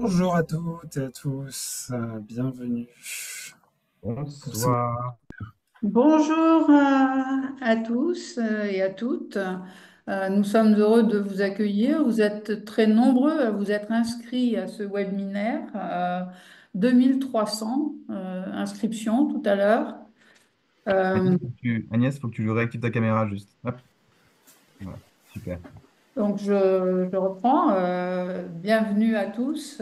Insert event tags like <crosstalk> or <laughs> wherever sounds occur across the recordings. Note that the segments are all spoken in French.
Bonjour à toutes et à tous, euh, bienvenue Bonsoir. Bonjour à, à tous euh, et à toutes. Euh, Nous sommes heureux de vous accueillir. Vous êtes très nombreux à vous être inscrits à ce webinaire. Euh, 2300 euh, inscriptions tout à l'heure. Euh, Agnès, faut que tu, Agnès, faut que tu réactives ta caméra juste. Hop. Voilà, super. Donc je, je reprends. Euh, bienvenue à tous.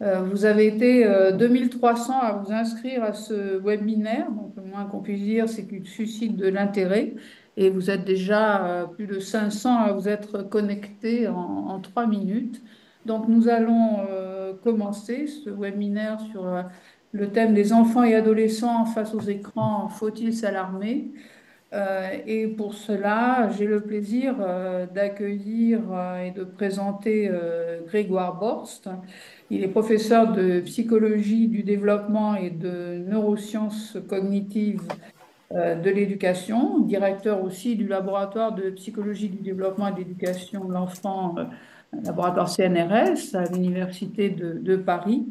Euh, vous avez été euh, 2300 à vous inscrire à ce webinaire, donc le moins qu'on puisse dire, c'est qu'il suscite de l'intérêt. Et vous êtes déjà euh, plus de 500 à vous être connectés en, 3 minutes. Donc nous allons euh, commencer ce webinaire sur euh, le thème des enfants et adolescents face aux écrans, faut-il s'alarmer? Euh, et pour cela, j'ai le plaisir euh, d'accueillir euh, et de présenter Grégoire Borst. Il est professeur de psychologie du développement et de neurosciences cognitives de l'éducation, directeur aussi du laboratoire de psychologie du développement et d'éducation de l'enfant, laboratoire CNRS à l'Université de Paris.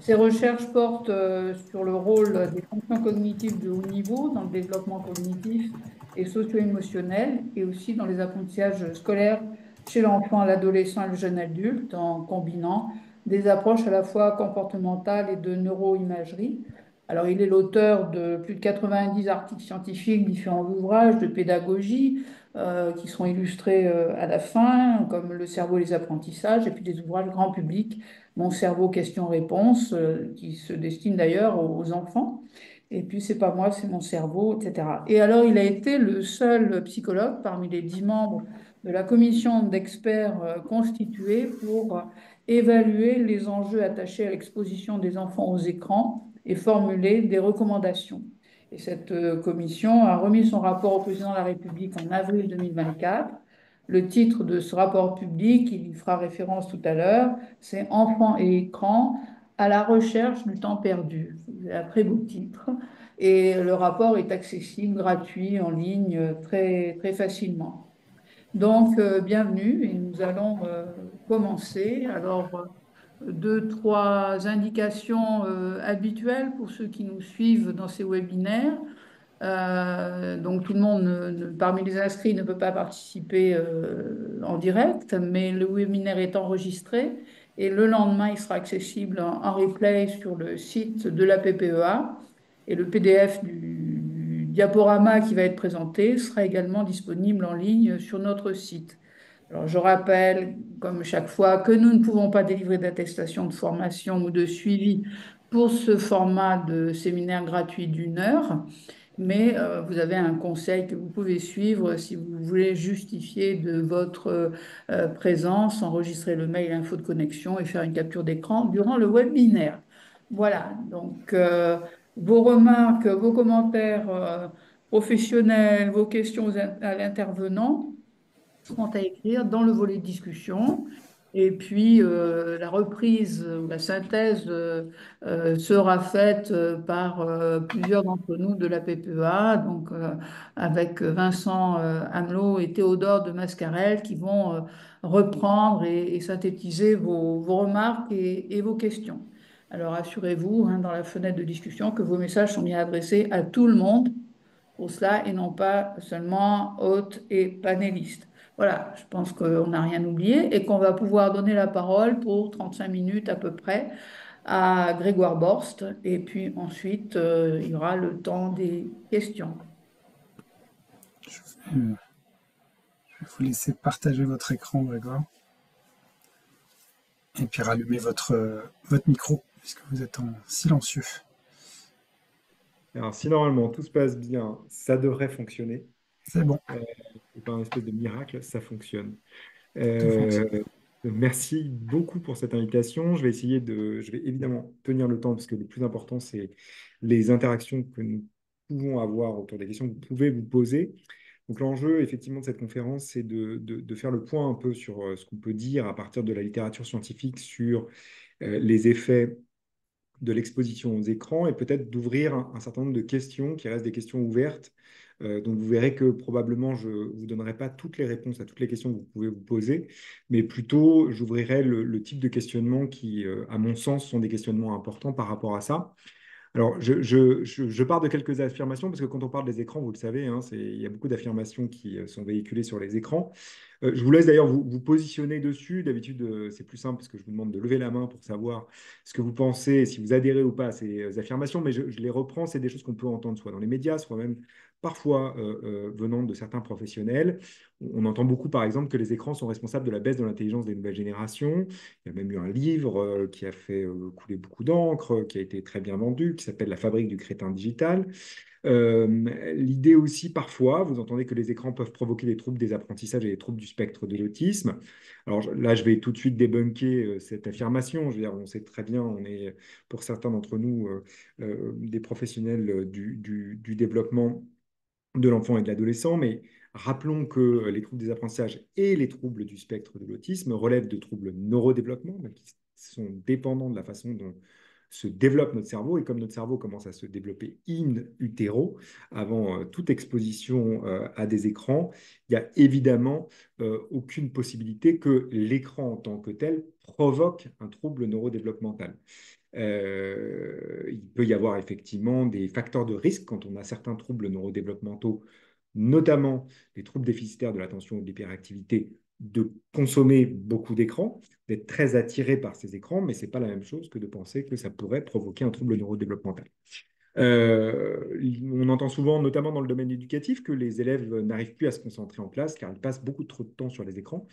Ses recherches portent euh, sur le rôle des fonctions cognitives de haut niveau dans le développement cognitif et socio-émotionnel et aussi dans les apprentissages scolaires chez l'enfant, l'adolescent et le jeune adulte en combinant des approches à la fois comportementales et de neuroimagerie. Alors, il est l'auteur de plus de 90 articles scientifiques, différents ouvrages de pédagogie euh, qui seront illustrés euh, à la fin, comme Le cerveau et les apprentissages, et puis des ouvrages grand public mon cerveau questions-réponses, euh, qui se destine d'ailleurs aux enfants. Et puis, c'est pas moi, c'est mon cerveau, etc. Et alors, il a été le seul psychologue parmi les dix membres de la commission d'experts constituée pour évaluer les enjeux attachés à l'exposition des enfants aux écrans et formuler des recommandations. Et cette euh, commission a remis son rapport au président de la République en avril 2024. Le titre de ce rapport public, il y fera référence tout à l'heure, c'est Enfants et écrans à la recherche du temps perdu. C'est un très beau titre. Et le rapport est accessible, gratuit, en ligne, très, très facilement. Donc, euh, bienvenue et nous allons euh, commencer. Alors, euh, deux, trois indications euh, habituelles pour ceux qui nous suivent dans ces webinaires. Euh, donc tout le monde parmi les inscrits ne peut pas participer euh, en direct, mais le webinaire est enregistré et le lendemain, il sera accessible en, replay sur le site de la PPEA et le PDF du diaporama qui va être présenté sera également disponible en ligne sur notre site. Alors, je rappelle, comme chaque fois, que nous ne pouvons pas délivrer d'attestation de formation ou de suivi pour ce format de séminaire gratuit d'une heure mais euh, vous avez un conseil que vous pouvez suivre si vous voulez justifier de votre euh, présence, enregistrer le mail info de connexion et faire une capture d'écran durant le webinaire. Voilà, donc euh, vos remarques, vos commentaires professionnels, vos questions à l'intervenant seront à écrire dans le volet de discussion. Et puis, euh, la reprise ou la synthèse euh, euh, sera faite par plusieurs d'entre nous de la PPEA, donc avec Vincent euh, Amelot et Théodore de Mascarel qui vont reprendre et, synthétiser vos, remarques et, et vos questions. Alors, assurez-vous, hein, dans la fenêtre de discussion, que vos messages sont bien adressés à tout le monde pour cela et non pas seulement hôtes et panélistes. Voilà, je pense qu'on n'a rien oublié et qu'on va pouvoir donner la parole pour 35 minutes à peu près à Grégoire Borst. Et puis ensuite, euh, il y aura le temps des questions. Je vais, euh, je vais vous laisser partager votre écran, Grégoire, et puis rallumer votre, euh, votre micro, puisque vous êtes en silencieux. Alors, si normalement tout se passe bien, ça devrait fonctionner. C'est bon, Euh, c'est pas un espèce de miracle, ça fonctionne. tout fonctionne. Euh, merci beaucoup pour cette invitation. Je vais essayer de, je vais évidemment tenir le temps parce que le plus important, c'est les interactions que nous pouvons avoir autour des questions que vous pouvez vous poser. Donc l'enjeu, effectivement, de cette conférence, c'est de, de- de faire le point un peu sur euh, ce qu'on peut dire à partir de la littérature scientifique sur euh, les effets de l'exposition aux écrans et peut-être d'ouvrir un, un certain nombre de questions qui restent des questions ouvertes Euh, donc, vous verrez que probablement, je ne vous donnerai pas toutes les réponses à toutes les questions que vous pouvez vous poser, mais plutôt, j'ouvrirai le, type de questionnement qui, euh, à mon sens, sont des questionnements importants par rapport à ça. Alors, je, je, je, pars de quelques affirmations, parce que quand on parle des écrans, vous le savez, hein, il y a beaucoup d'affirmations qui sont véhiculées sur les écrans. Euh, je vous laisse d'ailleurs vous, vous, positionner dessus. D'habitude, euh, c'est plus simple parce que je vous demande de lever la main pour savoir ce que vous pensez, si vous adhérez ou pas à ces euh, affirmations, mais je, les reprends. C'est des choses qu'on peut entendre soit dans les médias, soit même parfois venant de certains professionnels. On entend beaucoup, par exemple, que les écrans sont responsables de la baisse de l'intelligence des nouvelles générations. Il y a même eu un livre qui a fait couler beaucoup d'encre, qui a été très bien vendu, qui s'appelle La fabrique du crétin digital. Euh, l'idée aussi, parfois, vous entendez que les écrans peuvent provoquer des troubles des apprentissages et des troubles du spectre de l'autisme. Alors là, je vais tout de suite débunker euh, cette affirmation. Je veux dire, on sait très bien, on est, pour certains d'entre nous, euh, des professionnels du développement de l'enfant et de l'adolescent, mais rappelons que les troubles des apprentissages et les troubles du spectre de l'autisme relèvent de troubles neurodéveloppement, qui sont dépendants de la façon dont se développe notre cerveau et comme notre cerveau commence à se développer in utero, avant euh, toute exposition euh, à des écrans, il n'y a évidemment euh, aucune possibilité que l'écran en tant que tel provoque un trouble neurodéveloppemental. Il peut y avoir effectivement des facteurs de risque quand on a certains troubles neurodéveloppementaux, notamment des troubles déficitaires de l'attention ou de l'hyperactivité de consommer beaucoup d'écrans, d'être très attiré par ces écrans, mais ce n'est pas la même chose que de penser que ça pourrait provoquer un trouble neurodéveloppemental. Euh, on entend souvent, notamment dans le domaine éducatif, que les élèves n'arrivent plus à se concentrer en classe car ils passent beaucoup trop de temps sur les écrans.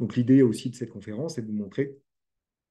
Donc l'idée aussi de cette conférence est de vous montrer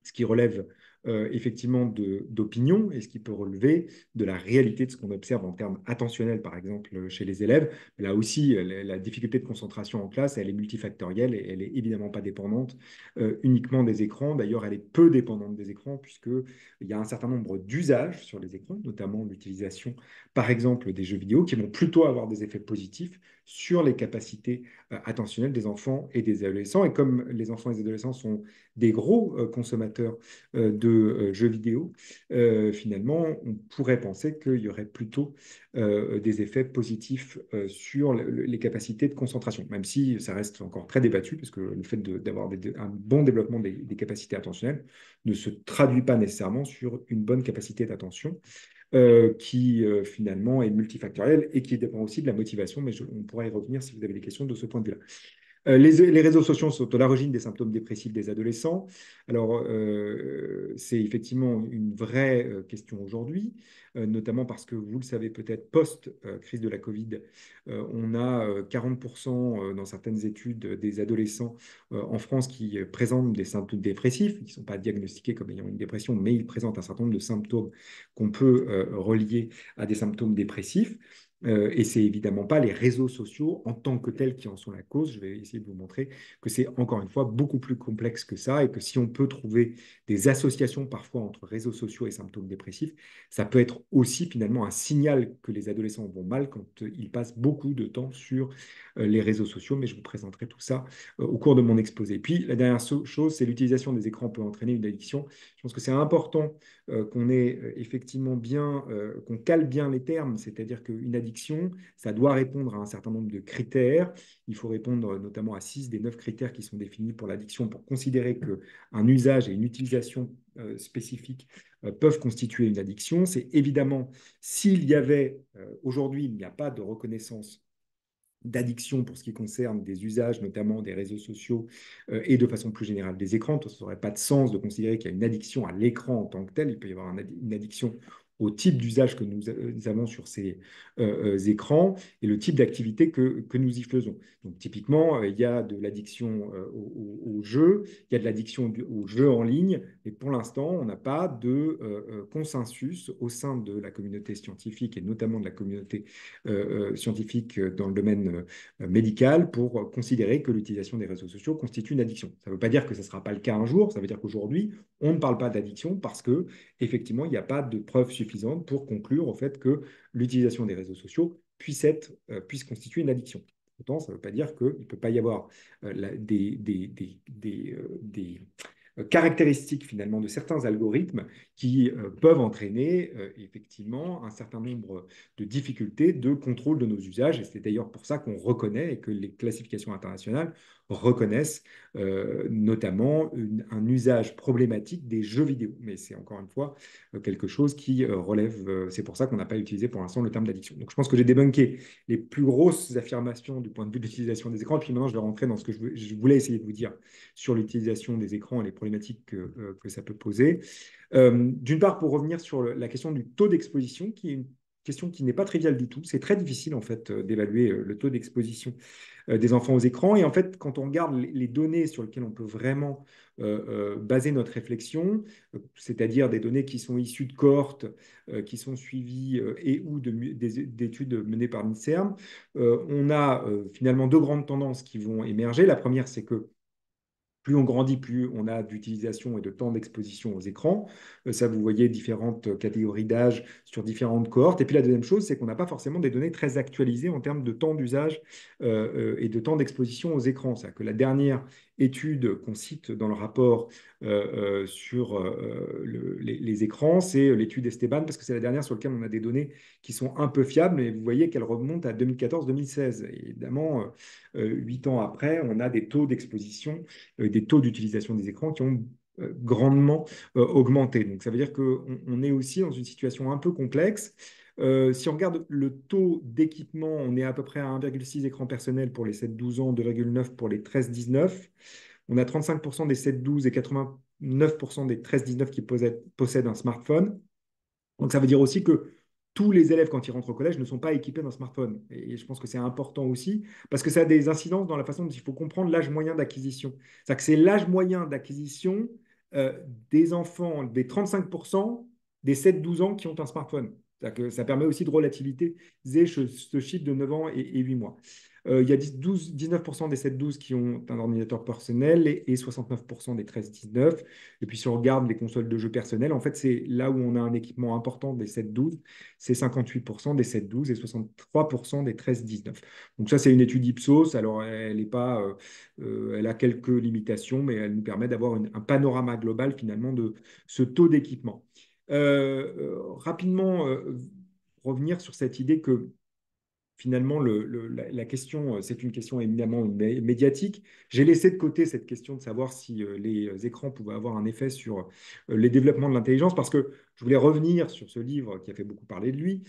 ce qui relève euh, effectivement d'opinion et ce qui peut relever de la réalité de ce qu'on observe en termes attentionnels, par exemple, chez les élèves. Là aussi, la, difficulté de concentration en classe, elle est multifactorielle et elle n'est évidemment pas dépendante euh, uniquement des écrans. D'ailleurs, elle est peu dépendante des écrans puisqu'il y a un certain nombre d'usages sur les écrans, notamment l'utilisation, par exemple, des jeux vidéo qui vont plutôt avoir des effets positifs sur les capacités euh, attentionnelles des enfants et des adolescents. Et comme les enfants et les adolescents sont des gros consommateurs de euh, jeux vidéo, euh, finalement, on pourrait penser qu'il y aurait plutôt euh, des effets positifs sur les capacités de concentration, même si ça reste encore très débattu, parce que le fait d'avoir un bon développement des, capacités attentionnelles ne se traduit pas nécessairement sur une bonne capacité d'attention. Qui finalement est multifactorielle et qui dépend aussi de la motivation, mais on pourra y revenir si vous avez des questions de ce point de vue-là. Euh, les, réseaux sociaux sont à l'origine des symptômes dépressifs des adolescents. Alors, euh, c'est effectivement une vraie euh, question aujourd'hui, notamment parce que vous le savez peut-être, post-crise de la Covid, on a 40% dans certaines études des adolescents en France qui présentent des symptômes dépressifs, qui ne sont pas diagnostiqués comme ayant une dépression, mais ils présentent un certain nombre de symptômes qu'on peut relier à des symptômes dépressifs. Euh, et c'est évidemment pas les réseaux sociaux en tant que tels qui en sont la cause. Je vais essayer de vous montrer que c'est encore une fois beaucoup plus complexe que ça et que si on peut trouver des associations parfois entre réseaux sociaux et symptômes dépressifs, ça peut être aussi finalement un signal que les adolescents vont mal quand euh, ils passent beaucoup de temps sur euh, les réseaux sociaux. Mais je vous présenterai tout ça au cours de mon exposé. Puis la dernière chose, c'est l'utilisation des écrans peut entraîner une addiction. Je pense que c'est important qu'on ait effectivement bien, qu'on cale bien les termes, c'est-à-dire qu'une addiction ça doit répondre à un certain nombre de critères. Il faut répondre notamment à six des neuf critères qui sont définis pour l'addiction pour considérer qu'un usage et une utilisation euh, spécifique euh, peuvent constituer une addiction. C'est évidemment, s'il y avait, euh, aujourd'hui, il n'y a pas de reconnaissance d'addiction pour ce qui concerne des usages, notamment des réseaux sociaux et de façon plus générale des écrans. Ça n'aurait pas de sens de considérer qu'il y a une addiction à l'écran en tant que tel. Il peut y avoir une addiction au type d'usage que nous, avons sur ces euh, euh, écrans et le type d'activité que, que, nous y faisons. Donc typiquement, euh, il y a de l'addiction au, jeu, il y a de l'addiction au jeu en ligne, et pour l'instant, on n'a pas de consensus au sein de la communauté scientifique et notamment de la communauté scientifique dans le domaine médical pour considérer que l'utilisation des réseaux sociaux constitue une addiction. Ça ne veut pas dire que ce ne sera pas le cas un jour, ça veut dire qu'aujourd'hui, on ne parle pas d'addiction parce que effectivement, il n'y a pas de preuves suffisantes pour conclure au fait que l'utilisation des réseaux sociaux puisse, euh, constituer une addiction. Pourtant, ça ne veut pas dire qu'il ne peut pas y avoir euh, des, des caractéristiques finalement de certains algorithmes qui peuvent entraîner effectivement un certain nombre de difficultés de contrôle de nos usages. Et c'est d'ailleurs pour ça qu'on reconnaît et que les classifications internationales reconnaissent euh, notamment un usage problématique des jeux vidéo. Mais c'est encore une fois euh, quelque chose qui euh, relève, c'est pour ça qu'on n'a pas utilisé pour l'instant le terme d'addiction. Donc je pense que j'ai débunké les plus grosses affirmations du point de vue de l'utilisation des écrans, et puis maintenant je vais rentrer dans ce que je, voulais essayer de vous dire sur l'utilisation des écrans et les problématiques que, que ça peut poser. D'une part, pour revenir sur la question du taux d'exposition, qui est une question qui n'est pas triviale du tout. C'est très difficile en fait d'évaluer le taux d'exposition euh, des enfants aux écrans. Et en fait, quand on regarde les données sur lesquelles on peut vraiment euh, euh, baser notre réflexion, c'est-à-dire des données qui sont issues de cohortes, qui sont suivies et ou d'études menées par l'INSERM, on a finalement deux grandes tendances qui vont émerger. La première, c'est que plus on grandit, plus on a d'utilisation et de temps d'exposition aux écrans. Euh, ça, vous voyez différentes catégories d'âge sur différentes cohortes. Et puis la deuxième chose, c'est qu'on n'a pas forcément des données très actualisées en termes de temps d'usage euh, euh, et de temps d'exposition aux écrans. C'est-à-dire que la dernière étude qu'on cite dans le rapport euh, euh, sur euh, les, écrans, c'est l'étude Esteban, parce que c'est la dernière sur laquelle on a des données qui sont un peu fiables, et vous voyez qu'elle remonte à 2014-2016. Évidemment, huit ans après, on a des taux d'exposition, des taux d'utilisation des écrans qui ont grandement augmenté. Donc ça veut dire qu'on on est aussi dans une situation un peu complexe. Si on regarde le taux d'équipement, on est à peu près à 1,6 écran personnel pour les 7-12 ans, 2,9 pour les 13-19. On a 35% des 7-12 et 89% des 13-19 qui possèdent, un smartphone. Donc ça veut dire aussi que tous les élèves, quand ils rentrent au collège, ne sont pas équipés d'un smartphone. Et je pense que c'est important aussi, parce que ça a des incidences dans la façon dont il faut comprendre l'âge moyen d'acquisition. C'est-à-dire que c'est l'âge moyen d'acquisition euh, des enfants, des 35% des 7-12 ans qui ont un smartphone. Ça permet aussi de relativiser ce chiffre de 9 ans et, et 8 mois. Euh, il y a 12, 19% des 7-12 qui ont un ordinateur personnel et, 69% des 13-19. Et puis si on regarde les consoles de jeux personnels, en fait, c'est là où on a un équipement important des 7-12, c'est 58% des 7-12 et 63% des 13-19. Donc ça, c'est une étude Ipsos. Alors, elle est pas, euh, euh, elle a quelques limitations, mais elle nous permet d'avoir un panorama global finalement de ce taux d'équipement. Rapidement, revenir sur cette idée que finalement, la, question, euh, c'est une question éminemment médiatique. J'ai laissé de côté cette question de savoir si euh, les euh, écrans pouvaient avoir un effet sur les développements de l'intelligence, parce que je voulais revenir sur ce livre qui a fait beaucoup parler de lui,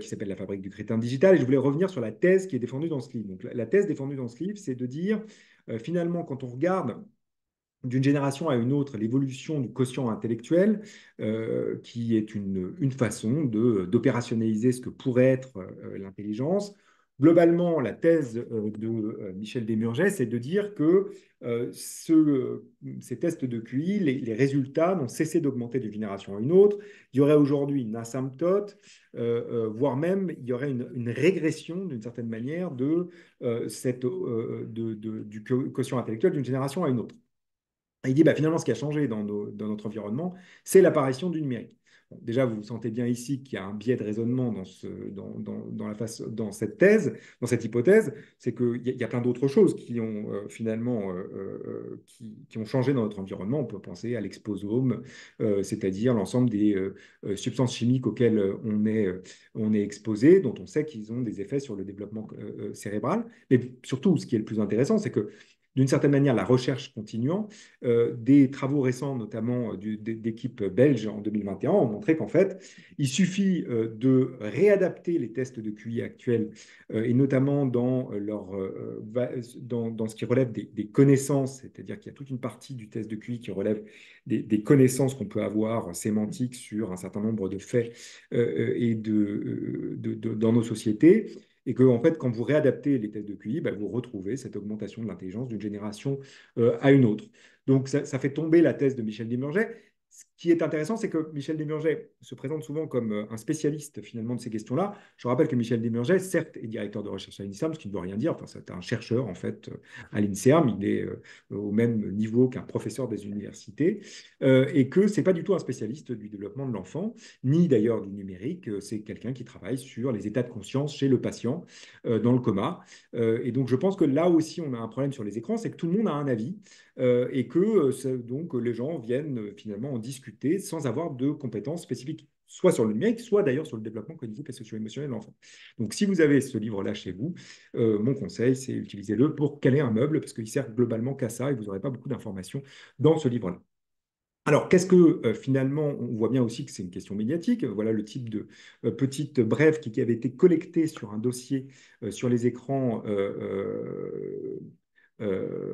qui s'appelle La fabrique du crétin digital, et je voulais revenir sur la thèse qui est défendue dans ce livre. Donc, la thèse défendue dans ce livre, c'est de dire, finalement, quand on regarde d'une génération à une autre l'évolution du quotient intellectuel, euh, qui est une, une façon d'opérationnaliser ce que pourrait être euh, l'intelligence. Globalement, la thèse euh, de Michel Desmurget, c'est de dire que ce, ces tests de QI, les, résultats n'ont cessé d'augmenter d'une génération à une autre. Il y aurait aujourd'hui une asymptote, voire même il y aurait une, une régression d'une certaine manière de, cette, de, du quotient intellectuel d'une génération à une autre il dit bah, finalement, ce qui a changé dans, notre environnement, c'est l'apparition du numérique. déjà, vous sentez bien ici qu'il y a un biais de raisonnement dans, cette thèse, dans cette hypothèse, c'est qu'il y, a plein d'autres choses qui ont euh, finalement euh, euh, qui, ont changé dans notre environnement. On peut penser à l'exposome, c'est-à-dire l'ensemble des substances chimiques auxquelles on est, on est exposé, dont on sait qu'ils ont des effets sur le développement cérébral. Mais surtout, ce qui est le plus intéressant, c'est que d'une certaine manière la recherche continuant. Euh, des travaux récents, notamment euh, d'équipes belges en 2021, ont montré qu'en fait, il suffit euh, de réadapter les tests de QI actuels, et notamment dans, leur, dans, ce qui relève des, connaissances, c'est-à-dire qu'il y a toute une partie du test de QI qui relève des, connaissances qu'on peut avoir sémantiques sur un certain nombre de faits et de, dans nos sociétés et que en fait, quand vous réadaptez les tests de QI, bah, vous retrouvez cette augmentation de l'intelligence d'une génération euh, à une autre. Donc, ça, fait tomber la thèse de Michel Dimurget. ce qui est intéressant, c'est que Michel Desmurget se présente souvent comme euh, un spécialiste finalement de ces questions-là. Je rappelle que Michel Desmurget, certes, est directeur de recherche à l'INSERM, ce qui ne veut rien dire. Enfin, c'est un chercheur en fait à l'INSERM. Il est euh, au même niveau qu'un professeur des universités euh, et que c'est pas du tout un spécialiste du développement de l'enfant, ni d'ailleurs du numérique. C'est quelqu'un qui travaille sur les états de conscience chez le patient dans le coma. et donc, je pense que là aussi, on a un problème sur les écrans, c'est que tout le monde a un avis. Euh, et que euh, donc les gens viennent euh, finalement en discuter sans avoir de compétences spécifiques, soit sur le numérique, soit d'ailleurs sur le développement cognitif et socio-émotionnel de l'enfant. Donc si vous avez ce livre-là chez vous, mon conseil, c'est utilisez-le pour caler un meuble, parce qu'il sert globalement qu'à ça, et vous n'aurez pas beaucoup d'informations dans ce livre-là. Alors, qu'est-ce que finalement, on voit bien aussi que c'est une question médiatique. Voilà le type de petite brève qui, avait été collectée sur un dossier sur les écrans euh,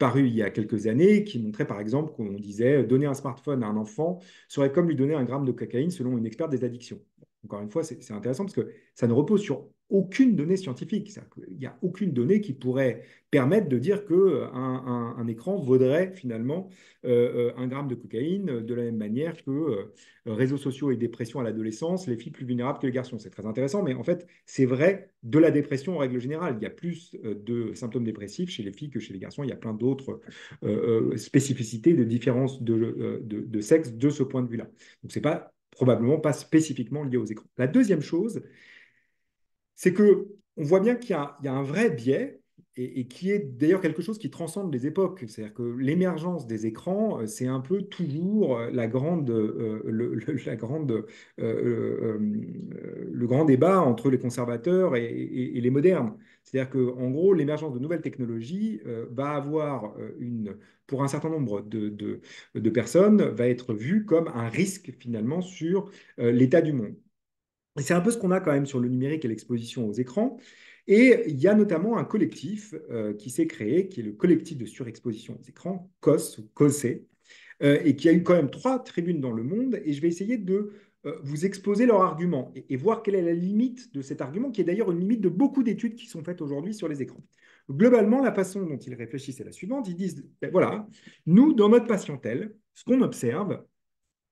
paru il y a quelques années qui montrait par exemple qu'on disait donner un smartphone à un enfant serait comme lui donner un gramme de cocaïne selon une experte des addictions. Encore une fois, c'est intéressant parce que ça ne repose sur aucune donnée scientifique. Il n'y a aucune donnée qui pourrait permettre de dire qu'un euh, un, écran vaudrait finalement euh, euh, un gramme de cocaïne de la même manière que réseaux sociaux et dépression à l'adolescence, les filles plus vulnérables que les garçons. C'est très intéressant, mais en fait, c'est vrai de la dépression en règle générale. Il y a plus de symptômes dépressifs chez les filles que chez les garçons. Il y a plein d'autres spécificités de différences de, sexe de ce point de vue-là. Donc, c'est pas probablement pas spécifiquement lié aux écrans. La deuxième chose, c'est que on voit bien qu'il y, a un vrai biais et, qui est d'ailleurs quelque chose qui transcende les époques. C'est-à-dire que l'émergence des écrans, euh, c'est un peu toujours euh, la grande, euh, le, grande, le grand débat entre les conservateurs et, les modernes. C'est-à-dire qu'en gros, l'émergence de nouvelles technologies va avoir une, pour un certain nombre de, de, personnes, va être vue comme un risque finalement sur l'état du monde. C'est un peu ce qu'on a quand même sur le numérique et l'exposition aux écrans. Et il y a notamment un collectif euh, qui s'est créé, qui est le collectif de surexposition aux écrans, COS ou COSE, euh, et qui a eu quand même trois tribunes dans le monde. Et je vais essayer de euh, vous exposer leur argument et, voir quelle est la limite de cet argument, qui est d'ailleurs une limite de beaucoup d'études qui sont faites aujourd'hui sur les écrans. Globalement, la façon dont ils réfléchissent est la suivante. Ils disent, ben voilà, nous, dans notre patientèle, ce qu'on observe,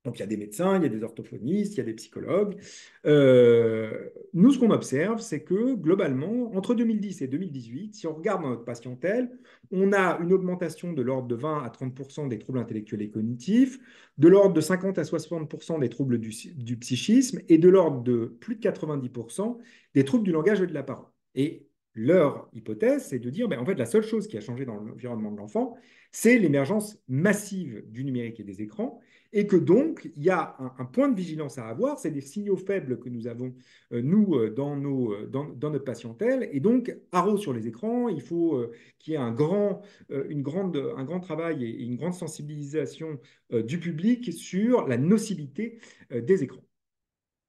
donc il y a des médecins, il y a des orthophonistes, il y a des psychologues. Euh, nous, ce qu'on observe, c'est que globalement, entre 2010 et 2018, si on regarde dans notre patientèle, on a une augmentation de l'ordre de 20 à 30% des troubles intellectuels et cognitifs, de l'ordre de 50 à 60% des troubles du, psychisme et de l'ordre de plus de 90% des troubles du langage et de la parole. Et leur hypothèse, c'est de dire, ben, en fait, la seule chose qui a changé dans l'environnement de l'enfant, c'est l'émergence massive du numérique et des écrans, et que donc, il y a un, point de vigilance à avoir, c'est des signaux faibles que nous avons, euh, nous, euh, dans, nos, euh, dans, notre patientèle, et donc, haro sur les écrans, il faut qu'il y ait un grand, une grande, un grand travail et une grande sensibilisation du public sur la nocivité des écrans.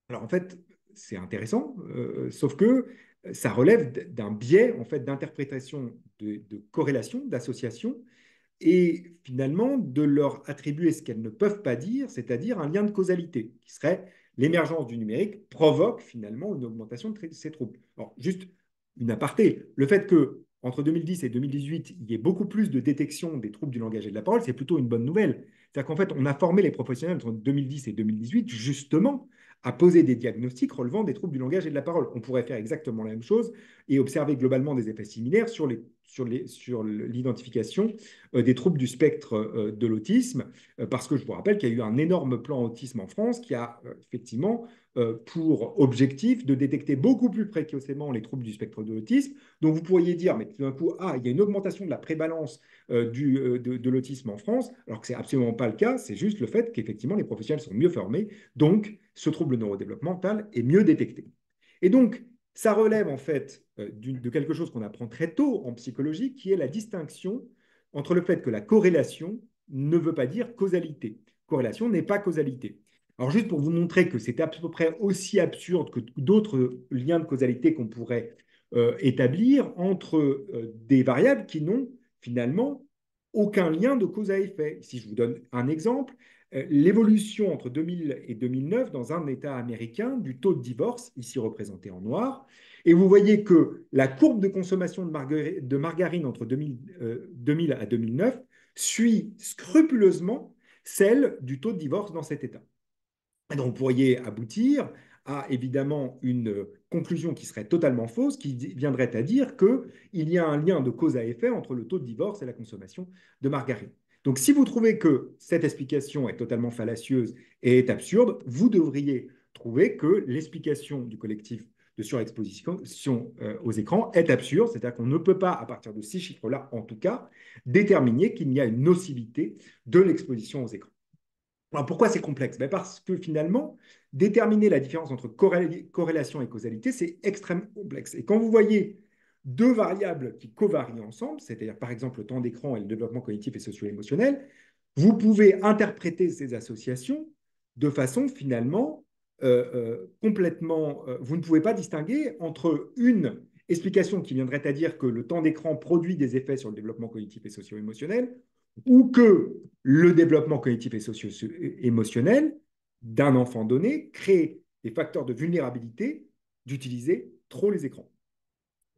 Alors, en fait, c'est intéressant, sauf que ça relève d'un biais en fait d'interprétation, de, corrélation, d'association, et finalement de leur attribuer ce qu'elles ne peuvent pas dire, c'est-à-dire un lien de causalité, qui serait l'émergence du numérique provoque finalement une augmentation de ces troubles. Alors, juste une aparté, le fait que entre 2010 et 2018, il y ait beaucoup plus de détection des troubles du langage et de la parole, c'est plutôt une bonne nouvelle. C'est-à-dire qu'en fait, on a formé les professionnels entre 2010 et 2018 justement à poser des diagnostics relevant des troubles du langage et de la parole. On pourrait faire exactement la même chose et observer globalement des effets similaires sur les sur l'identification euh, des troubles du spectre euh, de l'autisme, euh, parce que je vous rappelle qu'il y a eu un énorme plan autisme en France qui a effectivement pour objectif de détecter beaucoup plus précocement les troubles du spectre de l'autisme. Donc vous pourriez dire, mais tout d'un coup, ah, il y a une augmentation de la prévalence du, de, de l'autisme en France, alors que ce n'est absolument pas le cas, c'est juste le fait qu'effectivement les professionnels sont mieux formés, donc ce trouble neurodéveloppemental est mieux détecté. Et donc, ça relève en fait euh, de quelque chose qu'on apprend très tôt en psychologie, qui est la distinction entre le fait que la corrélation ne veut pas dire causalité. Corrélation n'est pas causalité. Alors juste pour vous montrer que c'est à peu près aussi absurde que d'autres liens de causalité qu'on pourrait euh, établir entre euh, des variables qui n'ont finalement aucun lien de cause à effet. Si je vous donne un exemple, l'évolution entre 2000 et 2009 dans un État américain du taux de divorce, ici représenté en noir. Et vous voyez que la courbe de consommation de, margarine, entre 2000, 2000 euh, à 2009 suit scrupuleusement celle du taux de divorce dans cet État. Et donc, vous pourriez aboutir à évidemment une conclusion qui serait totalement fausse, qui viendrait à dire qu'il y a un lien de cause à effet entre le taux de divorce et la consommation de margarine. Donc, si vous trouvez que cette explication est totalement fallacieuse et est absurde, vous devriez trouver que l'explication du collectif de surexposition euh, aux écrans est absurde, c'est-à-dire qu'on ne peut pas, à partir de ces chiffres-là, en tout cas, déterminer qu'il y a une nocivité de l'exposition aux écrans. Alors pourquoi c'est complexe? Ben Parce que finalement, déterminer la différence entre corrélation et causalité, c'est extrêmement complexe. Et quand vous voyez deux variables qui covarient ensemble, c'est-à-dire par exemple le temps d'écran et le développement cognitif et socio-émotionnel, vous pouvez interpréter ces associations de façon finalement euh, euh, complètement... Euh, vous ne pouvez pas distinguer entre une explication qui viendrait à dire que le temps d'écran produit des effets sur le développement cognitif et socio-émotionnel, ou que le développement cognitif et socio-émotionnel d'un enfant donné crée des facteurs de vulnérabilité d'utiliser trop les écrans.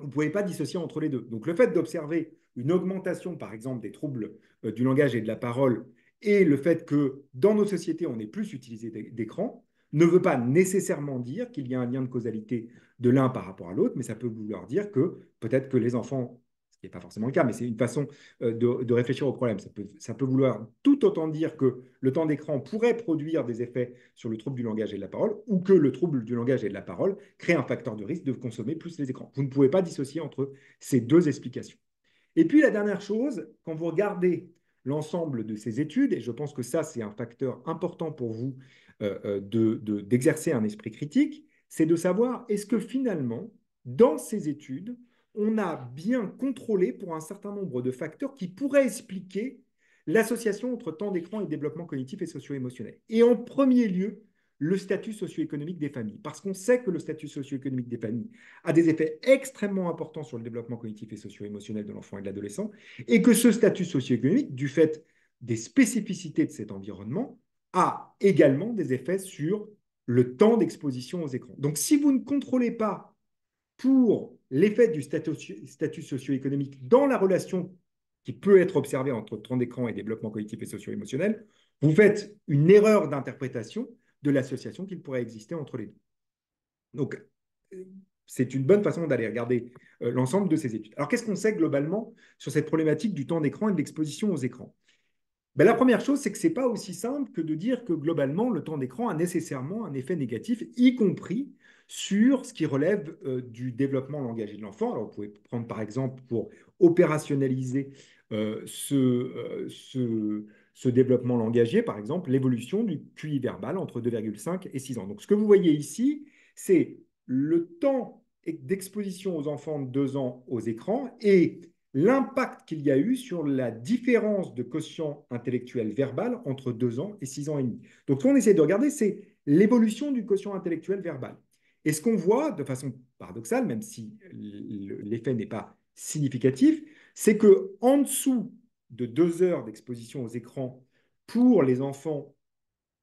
Vous ne pouvez pas dissocier entre les deux. Donc le fait d'observer une augmentation, par exemple, des troubles du langage et de la parole, et le fait que dans nos sociétés, on ait plus utilisé d'écran, ne veut pas nécessairement dire qu'il y a un lien de causalité de l'un par rapport à l'autre, mais ça peut vouloir dire que peut-être que les enfants, qui n'est pas forcément le cas, mais c'est une façon euh, de, réfléchir au problème. Ça peut, vouloir tout autant dire que le temps d'écran pourrait produire des effets sur le trouble du langage et de la parole, ou que le trouble du langage et de la parole crée un facteur de risque de consommer plus les écrans. Vous ne pouvez pas dissocier entre ces deux explications. Et puis la dernière chose, quand vous regardez l'ensemble de ces études, et je pense que ça, c'est un facteur important pour vous euh, euh, d'exercer un esprit critique, c'est de savoir est-ce que finalement, dans ces études, on a bien contrôlé pour un certain nombre de facteurs qui pourraient expliquer l'association entre temps d'écran et développement cognitif et socio-émotionnel. Et en premier lieu, le statut socio-économique des familles. Parce qu'on sait que le statut socio-économique des familles a des effets extrêmement importants sur le développement cognitif et socio-émotionnel de l'enfant et de l'adolescent, et que ce statut socio-économique, du fait des spécificités de cet environnement, a également des effets sur le temps d'exposition aux écrans. Donc si vous ne contrôlez pas pour l'effet du statut, socio-économique dans la relation qui peut être observée entre temps d'écran et développement cognitif et socio-émotionnel, vous faites une erreur d'interprétation de l'association qu'il pourrait exister entre les deux. Donc, c'est une bonne façon d'aller regarder euh, l'ensemble de ces études. Alors, qu'est-ce qu'on sait globalement sur cette problématique du temps d'écran et de l'exposition aux écrans? Ben, la première chose, c'est que ce n'est pas aussi simple que de dire que globalement, le temps d'écran a nécessairement un effet négatif, y compris sur ce qui relève euh, du développement langagier de l'enfant. Alors, vous pouvez prendre par exemple pour opérationnaliser euh, ce, ce, ce, développement langagier, par exemple, l'évolution du QI verbal entre 2,5 et 6 ans. Donc, ce que vous voyez ici, c'est le temps d'exposition aux enfants de 2 ans aux écrans et l'impact qu'il y a eu sur la différence de quotient intellectuel verbal entre 2 ans et 6 ans et demi. Donc, ce qu'on essaie de regarder, c'est l'évolution du quotient intellectuel verbal. Et ce qu'on voit de façon paradoxale, même si l'effet n'est pas significatif, c'est que en dessous de 2 heures d'exposition aux écrans pour les enfants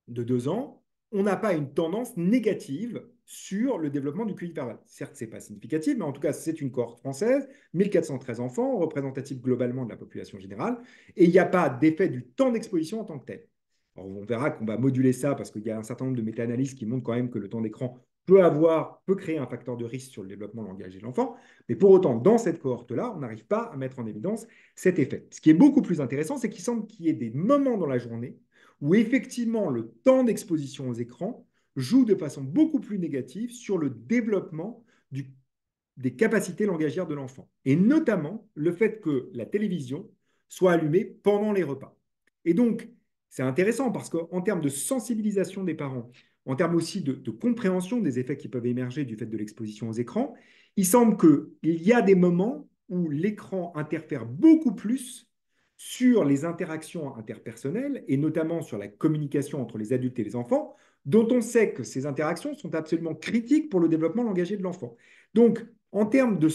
de 2 ans, on n'a pas une tendance négative sur le développement du QI verbal. Certes, ce n'est pas significatif, mais en tout cas, c'est une cohorte française, 1413 enfants, représentatifs globalement de la population générale, et il n'y a pas d'effet du temps d'exposition en tant que tel. Alors, on verra qu'on va moduler ça parce qu'il y a un certain nombre de méta-analyses qui montrent quand même que le temps d'écran peut avoir, peut créer un facteur de risque sur le développement langagier de l'enfant, mais pour autant, dans cette cohorte-là, on n'arrive pas à mettre en évidence cet effet. Ce qui est beaucoup plus intéressant, c'est qu'il semble qu'il y ait des moments dans la journée où effectivement le temps d'exposition aux écrans joue de façon beaucoup plus négative sur le développement des capacités langagières de l'enfant. Et notamment le fait que la télévision soit allumée pendant les repas. Et donc, c'est intéressant parce qu'en termes de sensibilisation des parents, en termes aussi de, compréhension des effets qui peuvent émerger du fait de l'exposition aux écrans, il semble qu'il y a des moments où l'écran interfère beaucoup plus sur les interactions interpersonnelles et notamment sur la communication entre les adultes et les enfants, dont on sait que ces interactions sont absolument critiques pour le développement langagier de l'enfant. Donc, en termes de,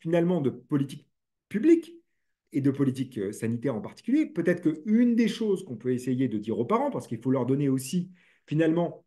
finalement de politique publique et de politique euh, sanitaire en particulier, peut-être qu'une des choses qu'on peut essayer de dire aux parents, parce qu'il faut leur donner aussi finalement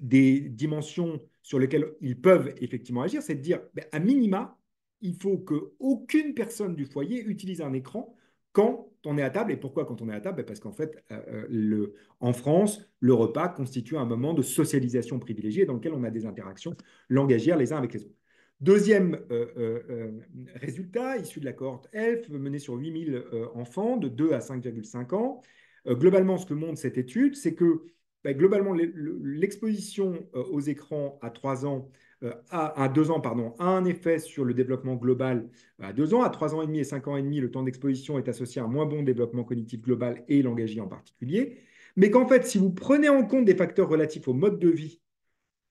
des dimensions sur lesquelles ils peuvent effectivement agir, c'est de dire, ben, à minima, il faut qu'aucune personne du foyer utilise un écran quand on est à table. Et pourquoi quand on est à table? Ben, Parce qu'en fait, euh, euh, le, en France, le repas constitue un moment de socialisation privilégiée dans lequel on a des interactions langagières les uns avec les autres. Deuxième euh, résultat, issu de la cohorte ELF, mené sur 8000 enfants de 2 à 5,5 ans. globalement, ce que montre cette étude, c'est que ben, globalement, l'exposition aux écrans à 3 ans euh, à, deux ans a un effet sur le développement global à deux ans. À trois ans et demi et cinq ans et demi, le temps d'exposition est associé à un moins bon développement cognitif global et langagier en particulier. Mais qu'en fait, si vous prenez en compte des facteurs relatifs au mode de vie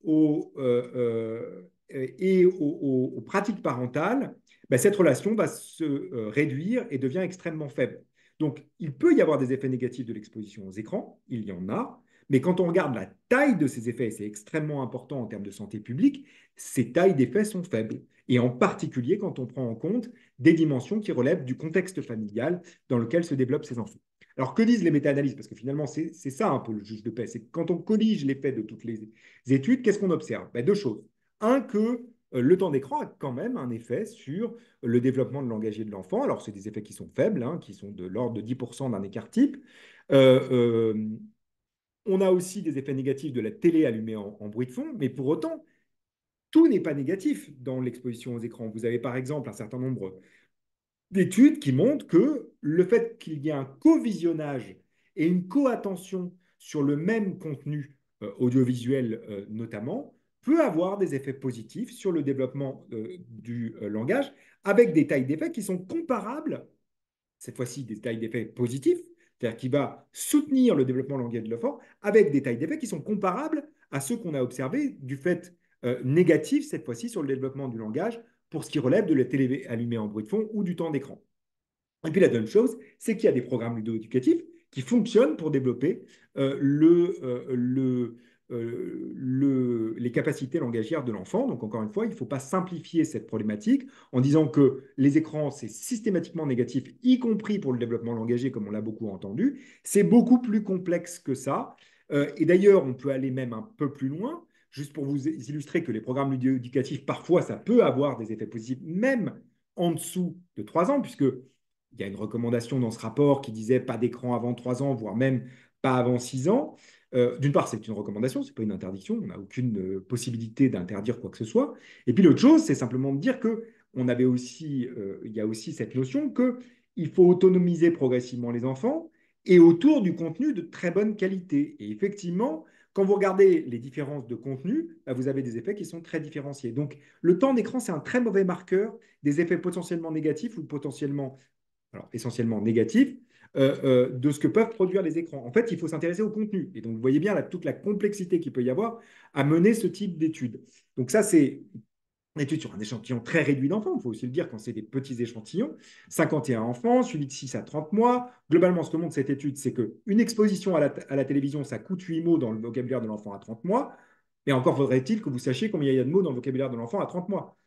euh, euh, et aux, pratiques parentales, ben, cette relation va se réduire et devient extrêmement faible. Donc, il peut y avoir des effets négatifs de l'exposition aux écrans, il y en a, mais quand on regarde la taille de ces effets, c'est extrêmement important en termes de santé publique, ces tailles d'effets sont faibles. Et en particulier quand on prend en compte des dimensions qui relèvent du contexte familial dans lequel se développent ces enfants. Alors, que disent les méta-analyses? Parce que finalement, c'est ça un peu le juge de paix. C'est quand on collige l'effet de toutes les études, qu'est-ce qu'on observe? Ben, Deux choses. Un, que euh, le temps d'écran a quand même un effet sur le développement de langagier de l'enfant. Alors, c'est des effets qui sont faibles, hein, qui sont de l'ordre de 10% d'un écart type. Euh, euh, on a aussi des effets négatifs de la télé allumée en, bruit de fond, mais pour autant, tout n'est pas négatif dans l'exposition aux écrans. Vous avez par exemple un certain nombre d'études qui montrent que le fait qu'il y ait un co-visionnage et une co-attention sur le même contenu euh, audiovisuel euh, notamment, peut avoir des effets positifs sur le développement euh, du langage, avec des tailles d'effets qui sont comparables, cette fois-ci des tailles d'effets positifs, c'est-à-dire qui va soutenir le développement langagier de l'enfant avec des tailles d'effet qui sont comparables à ceux qu'on a observés du fait euh, négatif, cette fois-ci, sur le développement du langage pour ce qui relève de la télé allumée en bruit de fond ou du temps d'écran. Et puis la deuxième chose, c'est qu'il y a des programmes ludo-éducatifs qui fonctionnent pour développer euh, le, euh, le, euh, le, les capacités langagières de l'enfant. Donc, encore une fois, il ne faut pas simplifier cette problématique en disant que les écrans, c'est systématiquement négatif, y compris pour le développement langagier, comme on l'a beaucoup entendu. C'est beaucoup plus complexe que ça. Euh, et d'ailleurs, on peut aller même un peu plus loin, juste pour vous illustrer que les programmes ludo-éducatifs, parfois, ça peut avoir des effets positifs, même en dessous de 3 ans, puisque il y a une recommandation dans ce rapport qui disait pas d'écran avant 3 ans, voire même pas avant 6 ans. Euh, d'une part, c'est une recommandation, ce n'est pas une interdiction, on n'a aucune euh, possibilité d'interdire quoi que ce soit. Et puis l'autre chose, c'est simplement de dire que on avait aussi, euh, il y a aussi cette notion qu'il faut autonomiser progressivement les enfants et autour du contenu de très bonne qualité. Et effectivement, quand vous regardez les différences de contenu, bah, vous avez des effets qui sont très différenciés. Donc, le temps d'écran, c'est un très mauvais marqueur des effets potentiellement négatifs ou potentiellement, alors essentiellement négatifs, euh, euh, de ce que peuvent produire les écrans. En fait, il faut s'intéresser au contenu. Et donc, vous voyez bien là, toute la complexité qu'il peut y avoir à mener ce type d'études. Donc ça, c'est une étude sur un échantillon très réduit d'enfants, il faut aussi le dire quand c'est des petits échantillons, 51 enfants, suivis de 6 à 30 mois. Globalement, ce que montre cette étude, c'est qu'une exposition à la, télévision, ça coûte 8 mots dans le vocabulaire de l'enfant à 30 mois. Mais encore faudrait-il que vous sachiez combien il y a de mots dans le vocabulaire de l'enfant à 30 mois.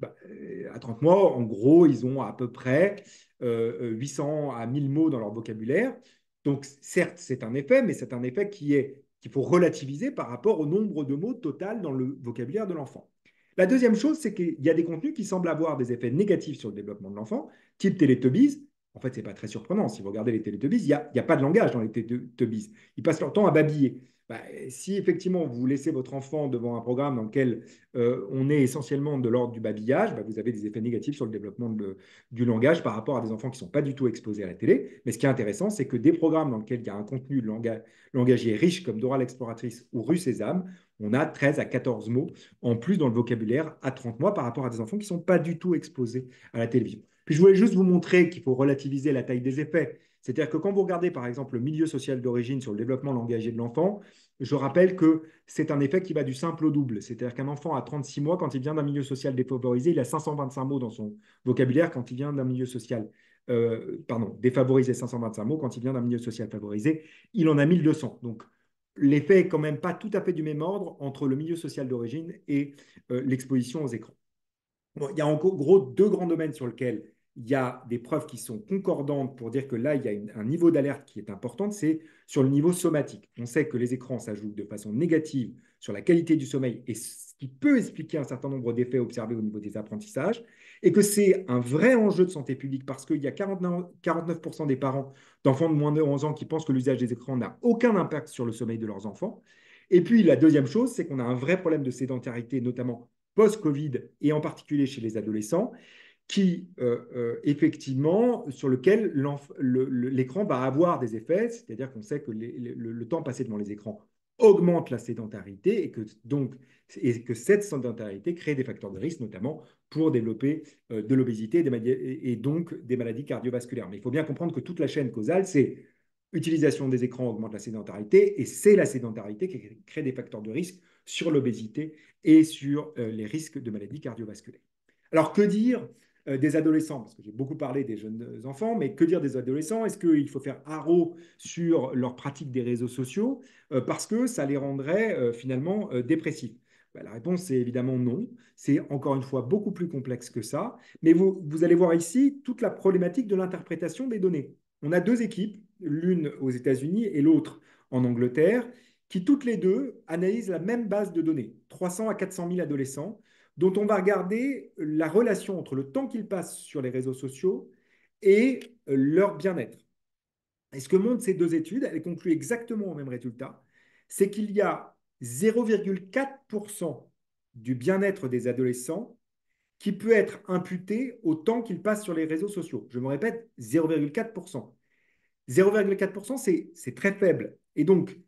Bah, euh, à 30 mois, en gros, ils ont à peu près 800 euh, à 1000 mots dans leur vocabulaire. Donc, certes, c'est un effet, mais c'est un effet qui est qu'il faut relativiser par rapport au nombre de mots total dans le vocabulaire de l'enfant. La deuxième chose, c'est qu'il y a des contenus qui semblent avoir des effets négatifs sur le développement de l'enfant, type Teletubbies. En fait, ce n'est pas très surprenant. Si vous regardez les Teletubbies, il n'y a, a, pas de langage dans les Teletubbies. Ils passent leur temps à babiller. Bah, si effectivement vous laissez votre enfant devant un programme dans lequel euh, on est essentiellement de l'ordre du babillage, bah, vous avez des effets négatifs sur le développement du langage par rapport à des enfants qui ne sont pas du tout exposés à la télé. Mais ce qui est intéressant, c'est que des programmes dans lesquels il y a un contenu langagier riche comme Dora l'exploratrice ou Rue Sésame, on a 13 à 14 mots en plus dans le vocabulaire à 30 mois par rapport à des enfants qui ne sont pas du tout exposés à la télévision. Puis je voulais juste vous montrer qu'il faut relativiser la taille des effets. C'est-à-dire que quand vous regardez par exemple le milieu social d'origine sur le développement langagier de l'enfant, je rappelle que c'est un effet qui va du simple au double. C'est-à-dire qu'un enfant à 36 mois, quand il vient d'un milieu social défavorisé, il a 525 mots dans son vocabulaire quand il vient d'un milieu social. Euh, pardon, défavorisé 525 mots, quand il vient d'un milieu social favorisé, il en a 1200. Donc l'effet est quand même pas tout à fait du même ordre entre le milieu social d'origine et euh, l'exposition aux écrans. il y a en gros deux grands domaines sur lesquels il y a des preuves qui sont concordantes pour dire que là, il y a un niveau d'alerte qui est important, c'est sur le niveau somatique. On sait que les écrans s'ajoutent de façon négative sur la qualité du sommeil et ce qui peut expliquer un certain nombre d'effets observés au niveau des apprentissages, et que c'est un vrai enjeu de santé publique parce qu'il y a 49%, 49 des parents d'enfants de moins de 11 ans qui pensent que l'usage des écrans n'a aucun impact sur le sommeil de leurs enfants. Et puis la deuxième chose, c'est qu'on a un vrai problème de sédentarité, notamment post-Covid et en particulier chez les adolescents, qui, euh, euh, effectivement, sur lequel l'écran va avoir des effets, c'est-à-dire qu'on sait que le, temps passé devant les écrans augmente la sédentarité et que, donc, et que cette sédentarité crée des facteurs de risque, notamment pour développer euh, de l'obésité et, et, donc des maladies cardiovasculaires. Mais il faut bien comprendre que toute la chaîne causale, c'est utilisation des écrans augmente la sédentarité et c'est la sédentarité qui crée des facteurs de risque sur l'obésité et sur les risques de maladies cardiovasculaires. Alors, que dire euh, des adolescents, parce que j'ai beaucoup parlé des jeunes enfants, mais que dire des adolescents? Est-ce qu'il faut faire haro sur leur pratique des réseaux sociaux euh, parce que ça les rendrait euh, finalement dépressifs? Ben, La réponse c'est évidemment non. C'est encore une fois beaucoup plus complexe que ça. Mais vous, vous allez voir ici toute la problématique de l'interprétation des données. On a deux équipes, l'une aux États-Unis et l'autre en Angleterre, qui toutes les deux analysent la même base de données, 300 à 400 000 adolescents, dont on va regarder la relation entre le temps qu'ils passent sur les réseaux sociaux et leur bien-être. Et ce que montrent ces deux études, elles concluent exactement au même résultat, c'est qu'il y a 0,4% du bien-être des adolescents qui peut être imputé au temps qu'ils passent sur les réseaux sociaux. Je me répète, 0,4%. 0,4%, c'est très faible. Et donc,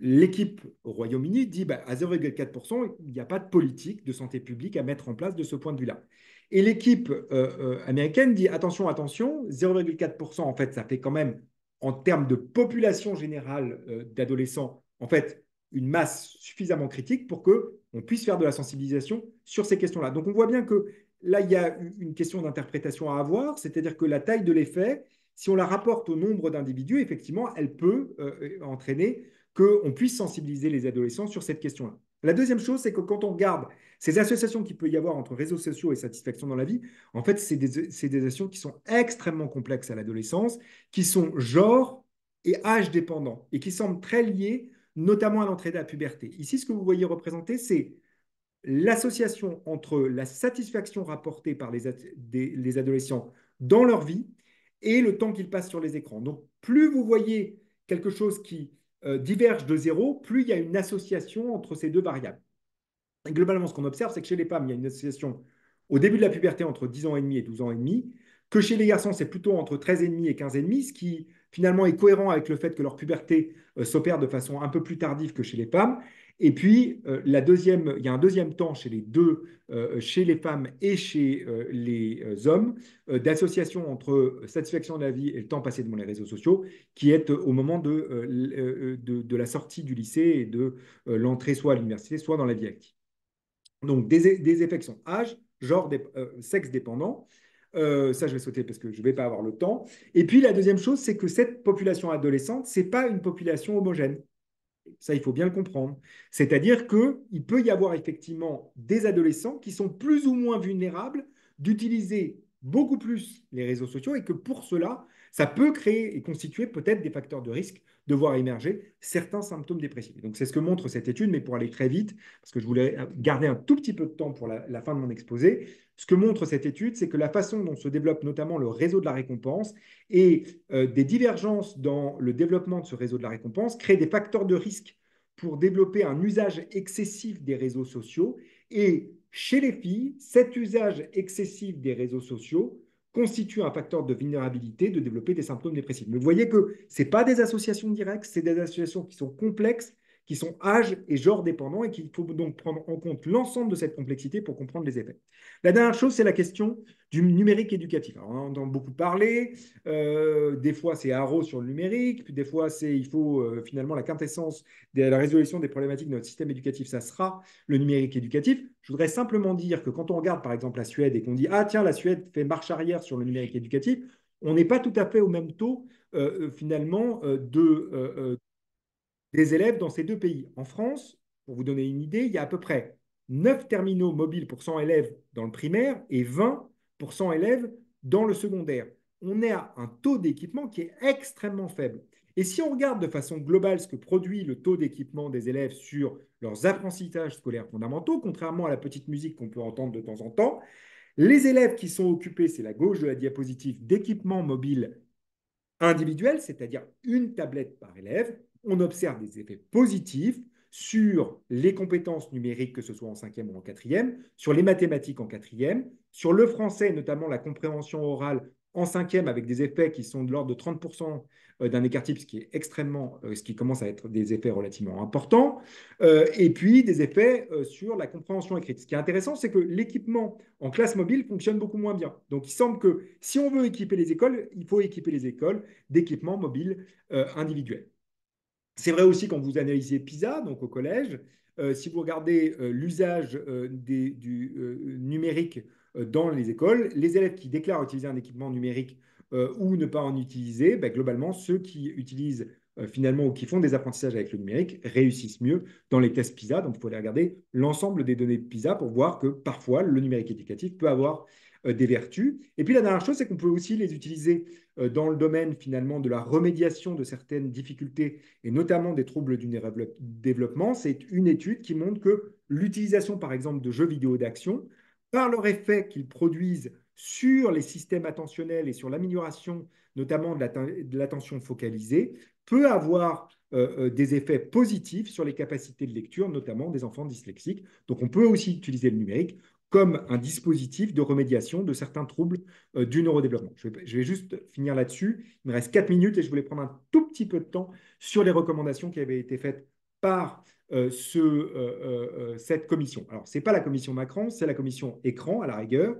L'équipe au Royaume-Uni dit bah, à 0,4%, il n'y a pas de politique de santé publique à mettre en place de ce point de vue-là. Et l'équipe euh, euh, américaine dit attention, attention, 0,4%, en fait, ça fait quand même, en termes de population générale euh, d'adolescents, en fait, une masse suffisamment critique pour qu'on puisse faire de la sensibilisation sur ces questions-là. Donc on voit bien que là, il y a une question d'interprétation à avoir, c'est-à-dire que la taille de l'effet, si on la rapporte au nombre d'individus, effectivement, elle peut entraîner qu'on puisse sensibiliser les adolescents sur cette question-là. La deuxième chose, c'est que quand on regarde ces associations qu'il peut y avoir entre réseaux sociaux et satisfaction dans la vie, en fait, c'est des, associations qui sont extrêmement complexes à l'adolescence, qui sont genre et âge dépendants et qui semblent très liées notamment à l'entrée de la puberté. Ici, ce que vous voyez représenté, c'est l'association entre la satisfaction rapportée par les adolescents dans leur vie et le temps qu'ils passent sur les écrans. Donc, plus vous voyez quelque chose qui euh, diverge de zéro, plus il y a une association entre ces deux variables. globalement, ce qu'on observe, c'est que chez les femmes, il y a une association au début de la puberté entre 10 ans et demi et 12 ans et demi, que chez les garçons, c'est plutôt entre 13 et demi et 15 et demi, ce qui finalement est cohérent avec le fait que leur puberté euh, s'opère de façon un peu plus tardive que chez les femmes, et puis, euh, la deuxième, il y a un deuxième temps chez les deux, euh, chez les femmes et chez euh, les hommes, d'association entre satisfaction de la vie et le temps passé devant les réseaux sociaux, qui est au moment de, de, la sortie du lycée et de l'entrée soit à l'université, soit dans la vie active. Donc, des, des effets qui sont âge, genre, sexe dépendant. ça, je vais sauter parce que je ne vais pas avoir le temps. Et puis, la deuxième chose, c'est que cette population adolescente, ce n'est pas une population homogène. Ça, il faut bien le comprendre. C'est-à-dire qu'il peut y avoir effectivement des adolescents qui sont plus ou moins vulnérables d'utiliser beaucoup plus les réseaux sociaux et que pour cela, ça peut créer et constituer peut-être des facteurs de risque de voir émerger certains symptômes dépressifs. Donc c'est ce que montre cette étude, mais pour aller très vite, parce que je voulais garder un tout petit peu de temps pour la, fin de mon exposé, ce que montre cette étude, c'est que la façon dont se développe notamment le réseau de la récompense et euh, des divergences dans le développement de ce réseau de la récompense créent des facteurs de risque pour développer un usage excessif des réseaux sociaux. Et chez les filles, cet usage excessif des réseaux sociaux constitue un facteur de vulnérabilité de développer des symptômes dépressifs. Mais vous voyez que ce pas des associations directes, c'est des associations qui sont complexes, qui sont âge et genre dépendants et qu'il faut donc prendre en compte l'ensemble de cette complexité pour comprendre les effets. La dernière chose, c'est la question du numérique éducatif. on entend beaucoup parler, euh, des fois c'est haro sur le numérique, puis des fois c'est il faut euh, finalement la quintessence de la résolution des problématiques de notre système éducatif, ça sera le numérique éducatif. Je voudrais simplement dire que quand on regarde par exemple la Suède et qu'on dit ah tiens la Suède fait marche arrière sur le numérique éducatif, on n'est pas tout à fait au même taux euh, finalement de des élèves dans ces deux pays. En France, pour vous donner une idée, il y a à peu près 9 terminaux mobiles pour 100 élèves dans le primaire et 20 pour 100 élèves dans le secondaire, on est à un taux d'équipement qui est extrêmement faible. Et si on regarde de façon globale ce que produit le taux d'équipement des élèves sur leurs apprentissages scolaires fondamentaux, contrairement à la petite musique qu'on peut entendre de temps en temps, les élèves qui sont occupés, c'est la gauche de la diapositive, d'équipements mobiles individuels, c'est-à-dire une tablette par élève, on observe des effets positifs sur les compétences numériques, que ce soit en cinquième ou en quatrième, sur les mathématiques en quatrième, sur le français, notamment la compréhension orale en cinquième avec des effets qui sont de l'ordre de 30% euh, d'un écart type, ce qui est extrêmement, euh, ce qui commence à être des effets relativement importants, euh, et puis des effets sur la compréhension écrite. Ce qui est intéressant, c'est que l'équipement en classe mobile fonctionne beaucoup moins bien. Donc, il semble que si on veut équiper les écoles, il faut équiper les écoles d'équipements mobiles individuels. C'est vrai aussi quand vous analysez PISA, donc au collège, si vous regardez l'usage du numérique dans les écoles, les élèves qui déclarent utiliser un équipement numérique euh, ou ne pas en utiliser, ben, globalement, ceux qui utilisent euh, finalement ou qui font des apprentissages avec le numérique réussissent mieux dans les tests PISA. Donc, il faut aller regarder l'ensemble des données PISA pour voir que parfois le numérique éducatif peut avoir euh, des vertus. Et puis la dernière chose, c'est qu'on peut aussi les utiliser dans le domaine finalement de la remédiation de certaines difficultés et notamment des troubles du développement. C'est une étude qui montre que l'utilisation par exemple de jeux vidéo d'action, par leur effet qu'ils produisent sur les systèmes attentionnels et sur l'amélioration notamment de l'attention focalisée, peut avoir euh, euh, des effets positifs sur les capacités de lecture, notamment des enfants dyslexiques. Donc on peut aussi utiliser le numérique comme un dispositif de remédiation de certains troubles euh, du neurodéveloppement. Je vais, juste finir là-dessus. Il me reste 4 minutes et je voulais prendre un tout petit peu de temps sur les recommandations qui avaient été faites par ce, cette commission. Alors, ce n'est pas la commission Macron, c'est la commission écran à la rigueur.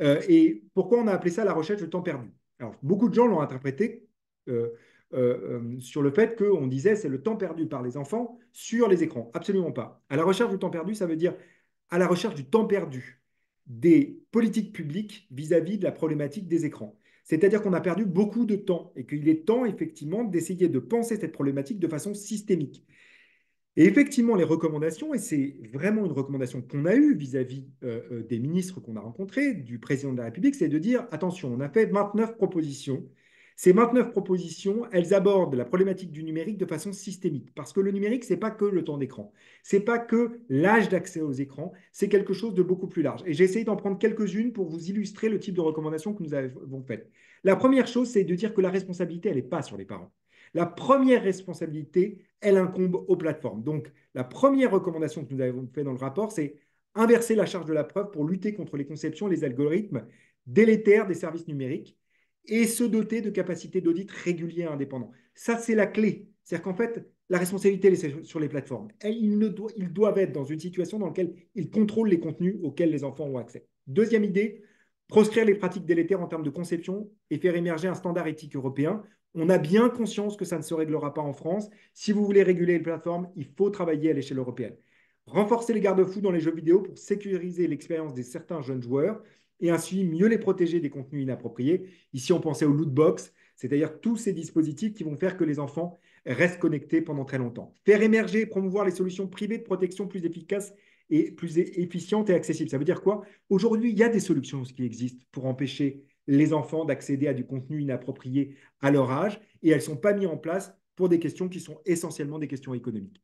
Euh, et pourquoi on a appelé ça la recherche de temps perdu? Alors, beaucoup de gens l'ont interprété euh, euh, sur le fait qu'on disait c'est le temps perdu par les enfants sur les écrans. Absolument pas. À la recherche du temps perdu, ça veut dire à la recherche du temps perdu des politiques publiques vis-à-vis de la problématique des écrans. C'est-à-dire qu'on a perdu beaucoup de temps et qu'il est temps effectivement d'essayer de penser cette problématique de façon systémique. Et effectivement, les recommandations, et c'est vraiment une recommandation qu'on a eue vis-à-vis euh, euh, des ministres qu'on a rencontrés, du président de la République, c'est de dire, attention, on a fait 29 propositions. Ces 29 propositions, elles abordent la problématique du numérique de façon systémique, parce que le numérique, ce n'est pas que le temps d'écran, ce n'est pas que l'âge d'accès aux écrans, c'est quelque chose de beaucoup plus large. Et j'ai essayé d'en prendre quelques-unes pour vous illustrer le type de recommandations que nous avons faites. La première chose, c'est de dire que la responsabilité, elle n'est pas sur les parents. La première responsabilité, elle incombe aux plateformes. Donc, la première recommandation que nous avons fait dans le rapport, c'est inverser la charge de la preuve pour lutter contre les conceptions les algorithmes délétères des services numériques et se doter de capacités d'audit réguliers et indépendants. Ça, c'est la clé. C'est-à-dire qu'en fait, la responsabilité est sur les plateformes. ils, ils doivent être dans une situation dans laquelle ils contrôlent les contenus auxquels les enfants ont accès. Deuxième idée, proscrire les pratiques délétères en termes de conception et faire émerger un standard éthique européen on a bien conscience que ça ne se réglera pas en France. Si vous voulez réguler les plateformes, il faut travailler à l'échelle européenne. Renforcer les garde-fous dans les jeux vidéo pour sécuriser l'expérience des certains jeunes joueurs et ainsi mieux les protéger des contenus inappropriés. Ici, on pensait aux loot box, c'est-à-dire tous ces dispositifs qui vont faire que les enfants restent connectés pendant très longtemps. Faire émerger et promouvoir les solutions privées de protection plus efficaces et plus efficientes et accessibles. Ça veut dire quoi? Aujourd'hui, il y a des solutions qui existent pour empêcher les enfants d'accéder à du contenu inapproprié à leur âge et elles ne sont pas mises en place pour des questions qui sont essentiellement des questions économiques.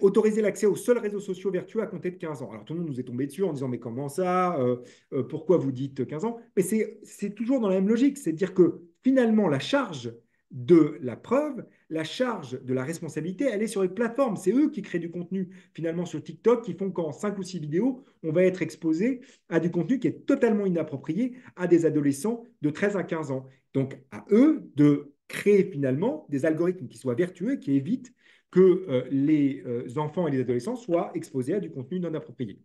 Autoriser l'accès aux seuls réseaux sociaux vertueux à compter de 15 ans. Alors tout le monde nous est tombé dessus en disant mais comment ça euh, euh, Pourquoi vous dites 15 ans? Mais c'est toujours dans la même logique, c'est à dire que finalement la charge de la preuve, la charge de la responsabilité, elle est sur les plateformes. C'est eux qui créent du contenu finalement sur TikTok, qui font qu'en 5 ou 6 vidéos, on va être exposé à du contenu qui est totalement inapproprié à des adolescents de 13 à 15 ans. Donc à eux de créer finalement des algorithmes qui soient vertueux, qui évitent que euh, les euh, enfants et les adolescents soient exposés à du contenu non approprié.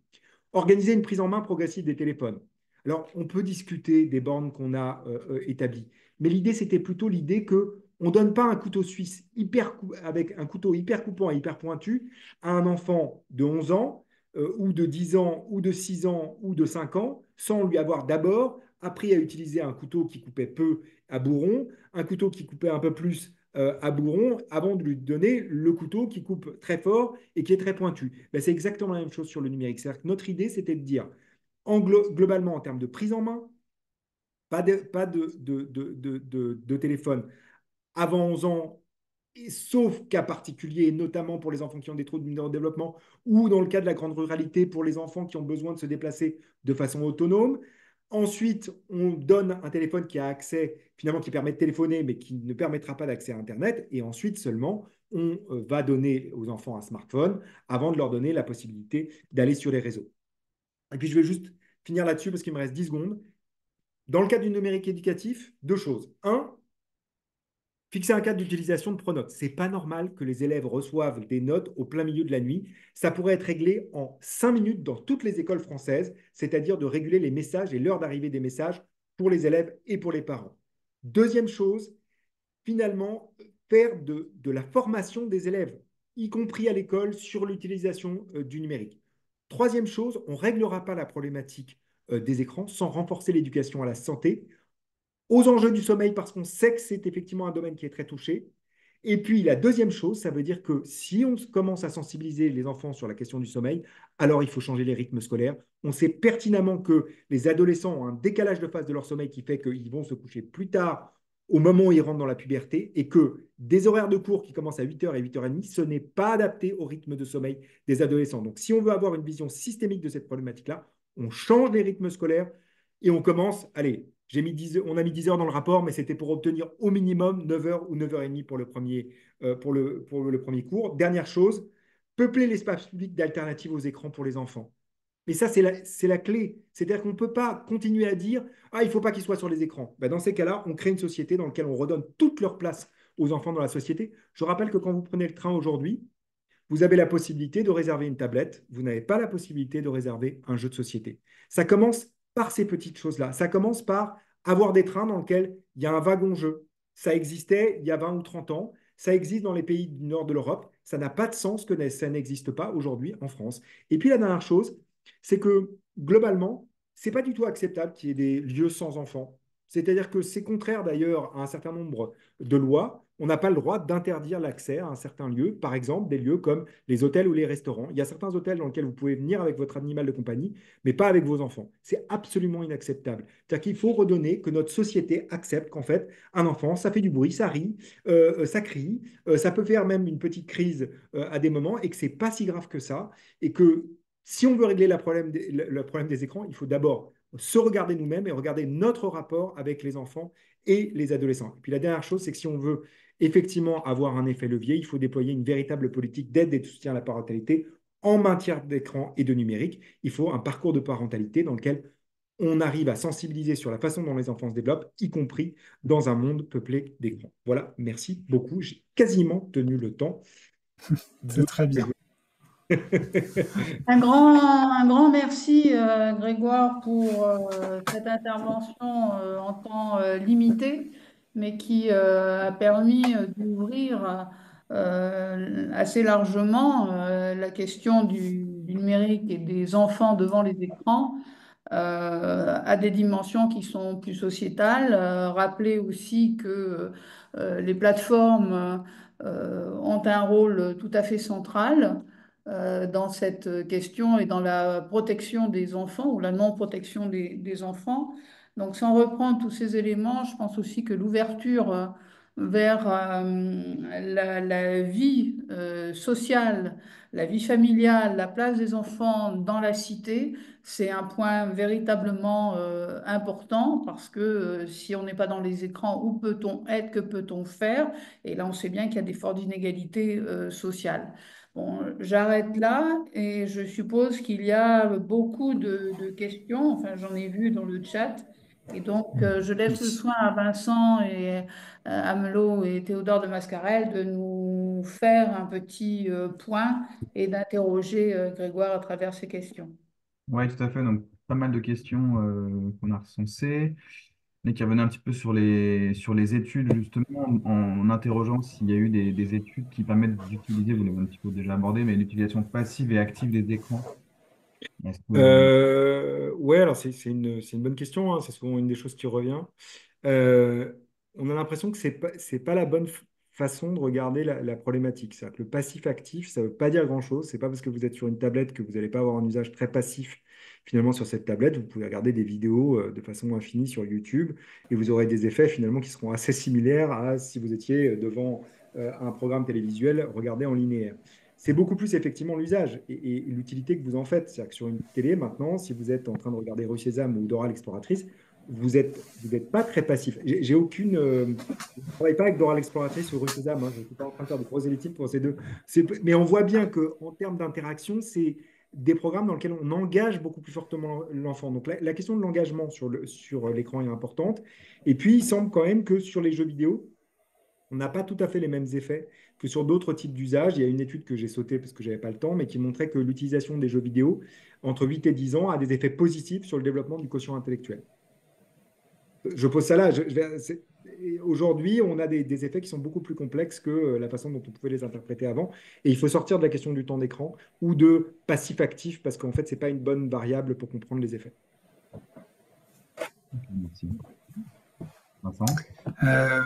Organiser une prise en main progressive des téléphones. Alors, on peut discuter des bornes qu'on a euh, établies, mais l'idée, c'était plutôt l'idée que on ne donne pas un couteau suisse hyper avec un couteau hyper coupant et hyper pointu à un enfant de 11 ans ou de 10 ans ou de 6 ans ou de 5 ans sans lui avoir d'abord appris à utiliser un couteau qui coupait peu à bourron, un couteau qui coupait un peu plus à bourron avant de lui donner le couteau qui coupe très fort et qui est très pointu. Ben, c'est exactement la même chose sur le numérique. Que notre idée, c'était de dire, en globalement, en termes de prise en main, pas de, téléphone avant 11 ans, sauf cas particuliers, notamment pour les enfants qui ont des troubles de neurodéveloppement ou dans le cas de la grande ruralité pour les enfants qui ont besoin de se déplacer de façon autonome. Ensuite, on donne un téléphone qui a accès, finalement, qui permet de téléphoner, mais qui ne permettra pas d'accès à Internet. Et ensuite seulement, on euh, va donner aux enfants un smartphone avant de leur donner la possibilité d'aller sur les réseaux. Et puis, je vais juste finir là-dessus parce qu'il me reste 10 secondes. Dans le cadre du numérique éducatif, deux choses. Un, Fixer un cadre d'utilisation de pronotes. Ce n'est pas normal que les élèves reçoivent des notes au plein milieu de la nuit. Ça pourrait être réglé en cinq minutes dans toutes les écoles françaises, c'est-à-dire de réguler les messages et l'heure d'arrivée des messages pour les élèves et pour les parents. Deuxième chose, finalement, faire de, la formation des élèves, y compris à l'école, sur l'utilisation euh, du numérique. Troisième chose, on ne réglera pas la problématique euh, des écrans sans renforcer l'éducation à la santé aux enjeux du sommeil parce qu'on sait que c'est effectivement un domaine qui est très touché. Et puis la deuxième chose, ça veut dire que si on commence à sensibiliser les enfants sur la question du sommeil, alors il faut changer les rythmes scolaires. On sait pertinemment que les adolescents ont un décalage de phase de leur sommeil qui fait qu'ils vont se coucher plus tard au moment où ils rentrent dans la puberté et que des horaires de cours qui commencent à 8h et 8h30, ce n'est pas adapté au rythme de sommeil des adolescents. Donc si on veut avoir une vision systémique de cette problématique-là, on change les rythmes scolaires et on commence, allez, mis 10, on a mis 10 heures dans le rapport, mais c'était pour obtenir au minimum 9 heures ou 9h30 pour le premier, euh, pour le, premier cours. Dernière chose, peupler l'espace public d'alternatives aux écrans pour les enfants. Mais ça, c'est la, la, clé. C'est-à-dire qu'on ne peut pas continuer à dire Ah, il ne faut pas qu'ils soient sur les écrans. Ben, dans ces cas-là, on crée une société dans laquelle on redonne toute leur place aux enfants dans la société. Je rappelle que quand vous prenez le train aujourd'hui, vous avez la possibilité de réserver une tablette. Vous n'avez pas la possibilité de réserver un jeu de société. Ça commence par ces petites choses-là. Ça commence par avoir des trains dans lesquels il y a un wagon-jeu. Ça existait il y a 20 ou 30 ans. Ça existe dans les pays du nord de l'Europe. Ça n'a pas de sens que ça n'existe pas aujourd'hui en France. Et puis la dernière chose, c'est que globalement, ce n'est pas du tout acceptable qu'il y ait des lieux sans enfants. C'est-à-dire que c'est contraire d'ailleurs à un certain nombre de lois on n'a pas le droit d'interdire l'accès à un certain lieu, par exemple des lieux comme les hôtels ou les restaurants. Il y a certains hôtels dans lesquels vous pouvez venir avec votre animal de compagnie, mais pas avec vos enfants. C'est absolument inacceptable. C'est-à-dire qu'il faut redonner que notre société accepte qu'en fait, un enfant, ça fait du bruit, ça rit, euh, ça crie, euh, ça peut faire même une petite crise euh, à des moments et que c'est pas si grave que ça et que si on veut régler le problème des écrans, il faut d'abord se regarder nous-mêmes et regarder notre rapport avec les enfants et les adolescents. Et puis la dernière chose, c'est que si on veut effectivement avoir un effet levier, il faut déployer une véritable politique d'aide et de soutien à la parentalité en matière d'écran et de numérique. Il faut un parcours de parentalité dans lequel on arrive à sensibiliser sur la façon dont les enfants se développent, y compris dans un monde peuplé d'écrans. Voilà, merci beaucoup. J'ai quasiment tenu le temps. <laughs> C'est très bien. <laughs> un, grand, un grand merci, euh, Grégoire, pour euh, cette intervention euh, en temps limité mais qui a permis d'ouvrir assez largement la question du, numérique et des enfants devant les écrans à des dimensions qui sont plus sociétales. rappeler aussi que les plateformes ont un rôle tout à fait central dans cette question et dans la protection des enfants ou la non-protection des, enfants. Donc, sans reprendre tous ces éléments, je pense aussi que l'ouverture euh, vers euh, la, vie euh, sociale, la vie familiale, la place des enfants dans la cité, c'est un point véritablement important parce que si on n'est pas dans les écrans, où peut-on être, que peut-on faire? Et là, on sait bien qu'il y a des fortes inégalités sociales. Bon, j'arrête là et je suppose qu'il y a beaucoup de, de questions, enfin j'en ai vu dans le chat. Et donc, euh, je laisse le soin à Vincent et euh, Amelot et Théodore de Mascarel de nous faire un petit euh, point et d'interroger Grégoire à travers ces questions. Oui, tout à fait. Donc, pas mal de questions qu'on a recensées, mais qui revenaient un petit peu sur les, sur les études, justement, en, interrogeant s'il y a eu des, des études qui permettent d'utiliser, vous l'avez un petit peu déjà abordé, mais l'utilisation passive et active des écrans euh, ouais, alors c'est une, une bonne question, hein, c'est souvent une des choses qui revient. Euh, on a l'impression que c'est pas, pas la bonne façon de regarder la, problématique. cest que le passif actif, ça veut pas dire grand-chose. C'est pas parce que vous êtes sur une tablette que vous n'allez pas avoir un usage très passif finalement sur cette tablette, vous pouvez regarder des vidéos euh, de façon infinie sur YouTube et vous aurez des effets finalement qui seront assez similaires à si vous étiez devant euh, un programme télévisuel regardé en linéaire. C'est beaucoup plus effectivement l'usage et, l'utilité que vous en faites. C'est-à-dire que sur une télé maintenant, si vous êtes en train de regarder Rue Sésame ou Dora l'exploratrice, vous n'êtes vous pas très passif. J'ai aucune. Euh, je ne travaille pas avec Dora l'exploratrice ou Rue Sésame. Je ne suis pas en train de faire de prosélytisme pour ces deux. Mais on voit bien qu'en termes d'interaction, c'est des programmes dans lesquels on engage beaucoup plus fortement l'enfant. Donc la, question de l'engagement sur l'écran est importante. Et puis, il semble quand même que sur les jeux vidéo, on n'a pas tout à fait les mêmes effets que sur d'autres types d'usages. Il y a une étude que j'ai sautée parce que je n'avais pas le temps, mais qui montrait que l'utilisation des jeux vidéo entre 8 et 10 ans a des effets positifs sur le développement du quotient intellectuel. Je pose ça là. Aujourd'hui, on a des, effets qui sont beaucoup plus complexes que euh, la façon dont on pouvait les interpréter avant. Et il faut sortir de la question du temps d'écran ou de passif-actif, parce qu'en fait, ce n'est pas une bonne variable pour comprendre les effets. Merci. Vincent euh,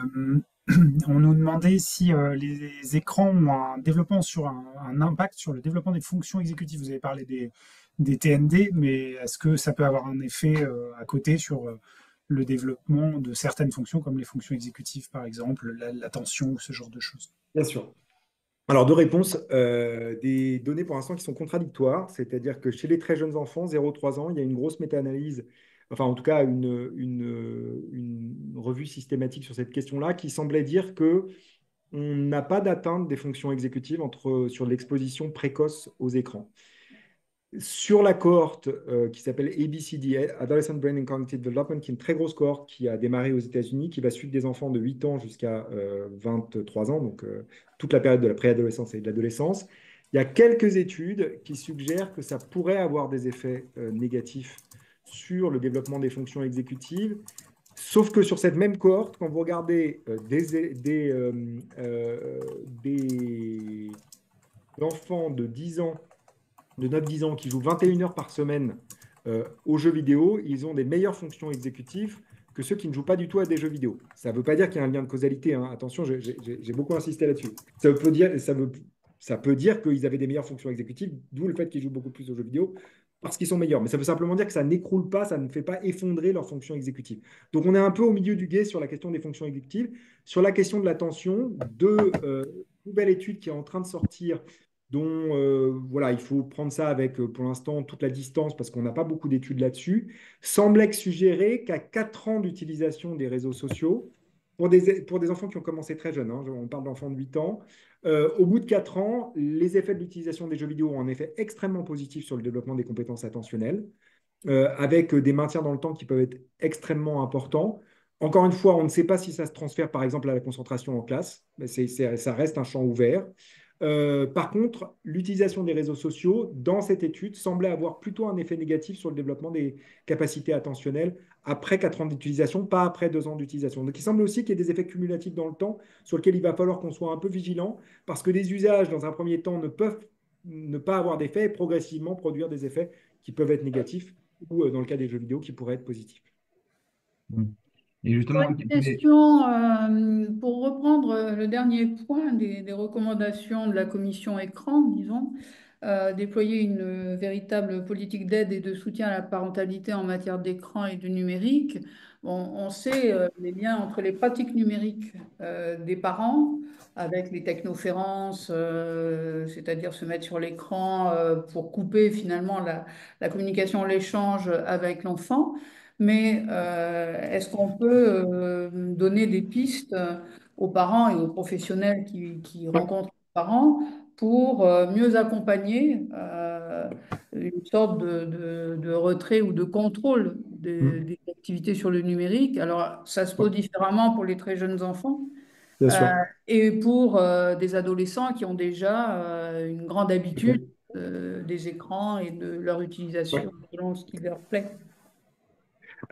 <clears throat> on nous demandait si euh, les écrans ont un développement sur un, impact sur le développement des fonctions exécutives. Vous avez parlé des, TND, mais est-ce que ça peut avoir un effet euh, à côté sur euh, le développement de certaines fonctions, comme les fonctions exécutives, par exemple, l'attention, ce genre de choses Bien sûr. Alors, deux réponses. des données pour l'instant qui sont contradictoires, c'est-à-dire que chez les très jeunes enfants, 0-3 ans, il y a une grosse méta-analyse enfin en tout cas une, une, revue systématique sur cette question-là, qui semblait dire que on n'a pas d'atteinte des fonctions exécutives entre, sur l'exposition précoce aux écrans. Sur la cohorte euh, qui s'appelle ABCD, Adolescent Brain and Cognitive Development, qui est une très grosse cohorte qui a démarré aux États-Unis, qui va suivre des enfants de 8 ans jusqu'à 23 euh, ans, donc euh, toute la période de la préadolescence et de l'adolescence, il y a quelques études qui suggèrent que ça pourrait avoir des effets négatifs sur le développement des fonctions exécutives. Sauf que sur cette même cohorte, quand vous regardez des, des, enfants de 10 ans, de 9-10 ans qui jouent 21 heures par semaine aux jeux vidéo, ils ont des meilleures fonctions exécutives que ceux qui ne jouent pas du tout à des jeux vidéo. Ça ne veut pas dire qu'il y a un lien de causalité. Hein. Attention, j'ai beaucoup insisté là-dessus. Ça peut dire, ça dire qu'ils avaient des meilleures fonctions exécutives, d'où le fait qu'ils jouent beaucoup plus aux jeux vidéo, parce qu'ils sont meilleurs. Mais ça veut simplement dire que ça n'écroule pas, ça ne fait pas effondrer leurs fonctions exécutives. Donc on est un peu au milieu du guet sur la question des fonctions exécutives. Sur la question de l'attention, deux euh, nouvelles études qui est en train de sortir, dont euh, voilà, il faut prendre ça avec euh, pour l'instant toute la distance parce qu'on n'a pas beaucoup d'études là-dessus, semblaient suggérer qu'à 4 ans d'utilisation des réseaux sociaux, pour des, enfants qui ont commencé très jeunes, hein, on parle d'enfants de 8 ans, euh, au bout de 4 ans, les effets de l'utilisation des jeux vidéo ont un effet extrêmement positif sur le développement des compétences attentionnelles, avec des maintiens dans le temps qui peuvent être extrêmement importants. Encore une fois, on ne sait pas si ça se transfère par exemple à la concentration en classe, mais ça reste un champ ouvert. Euh, par contre, l'utilisation des réseaux sociaux dans cette étude semblait avoir plutôt un effet négatif sur le développement des capacités attentionnelles après 4 ans d'utilisation, pas après 2 ans d'utilisation. Donc il semble aussi qu'il y ait des effets cumulatifs dans le temps sur lesquels il va falloir qu'on soit un peu vigilant parce que des usages, dans un premier temps, ne peuvent ne pas avoir d'effet et progressivement produire des effets qui peuvent être négatifs ou, euh, dans le cas des jeux vidéo, qui pourraient être positifs. Mmh. Et justement, question euh, pour reprendre le dernier point des, des, recommandations de la commission écran, disons, euh, déployer une véritable politique d'aide et de soutien à la parentalité en matière d'écran et de numérique. on sait euh, les liens entre les pratiques numériques euh, des parents avec les technoférences, c'est-à-dire se mettre sur l'écran pour couper finalement la, la communication, l'échange avec l'enfant. Mais est-ce qu'on peut donner des pistes aux parents et aux professionnels qui, qui rencontrent les parents pour euh, mieux accompagner euh, une sorte de, retrait ou de contrôle mmh. des activités sur le numérique? Alors, ça se pose différemment pour les très jeunes enfants. Euh, et pour des adolescents qui ont déjà une grande habitude des écrans et de leur utilisation selon ce qui leur plaît.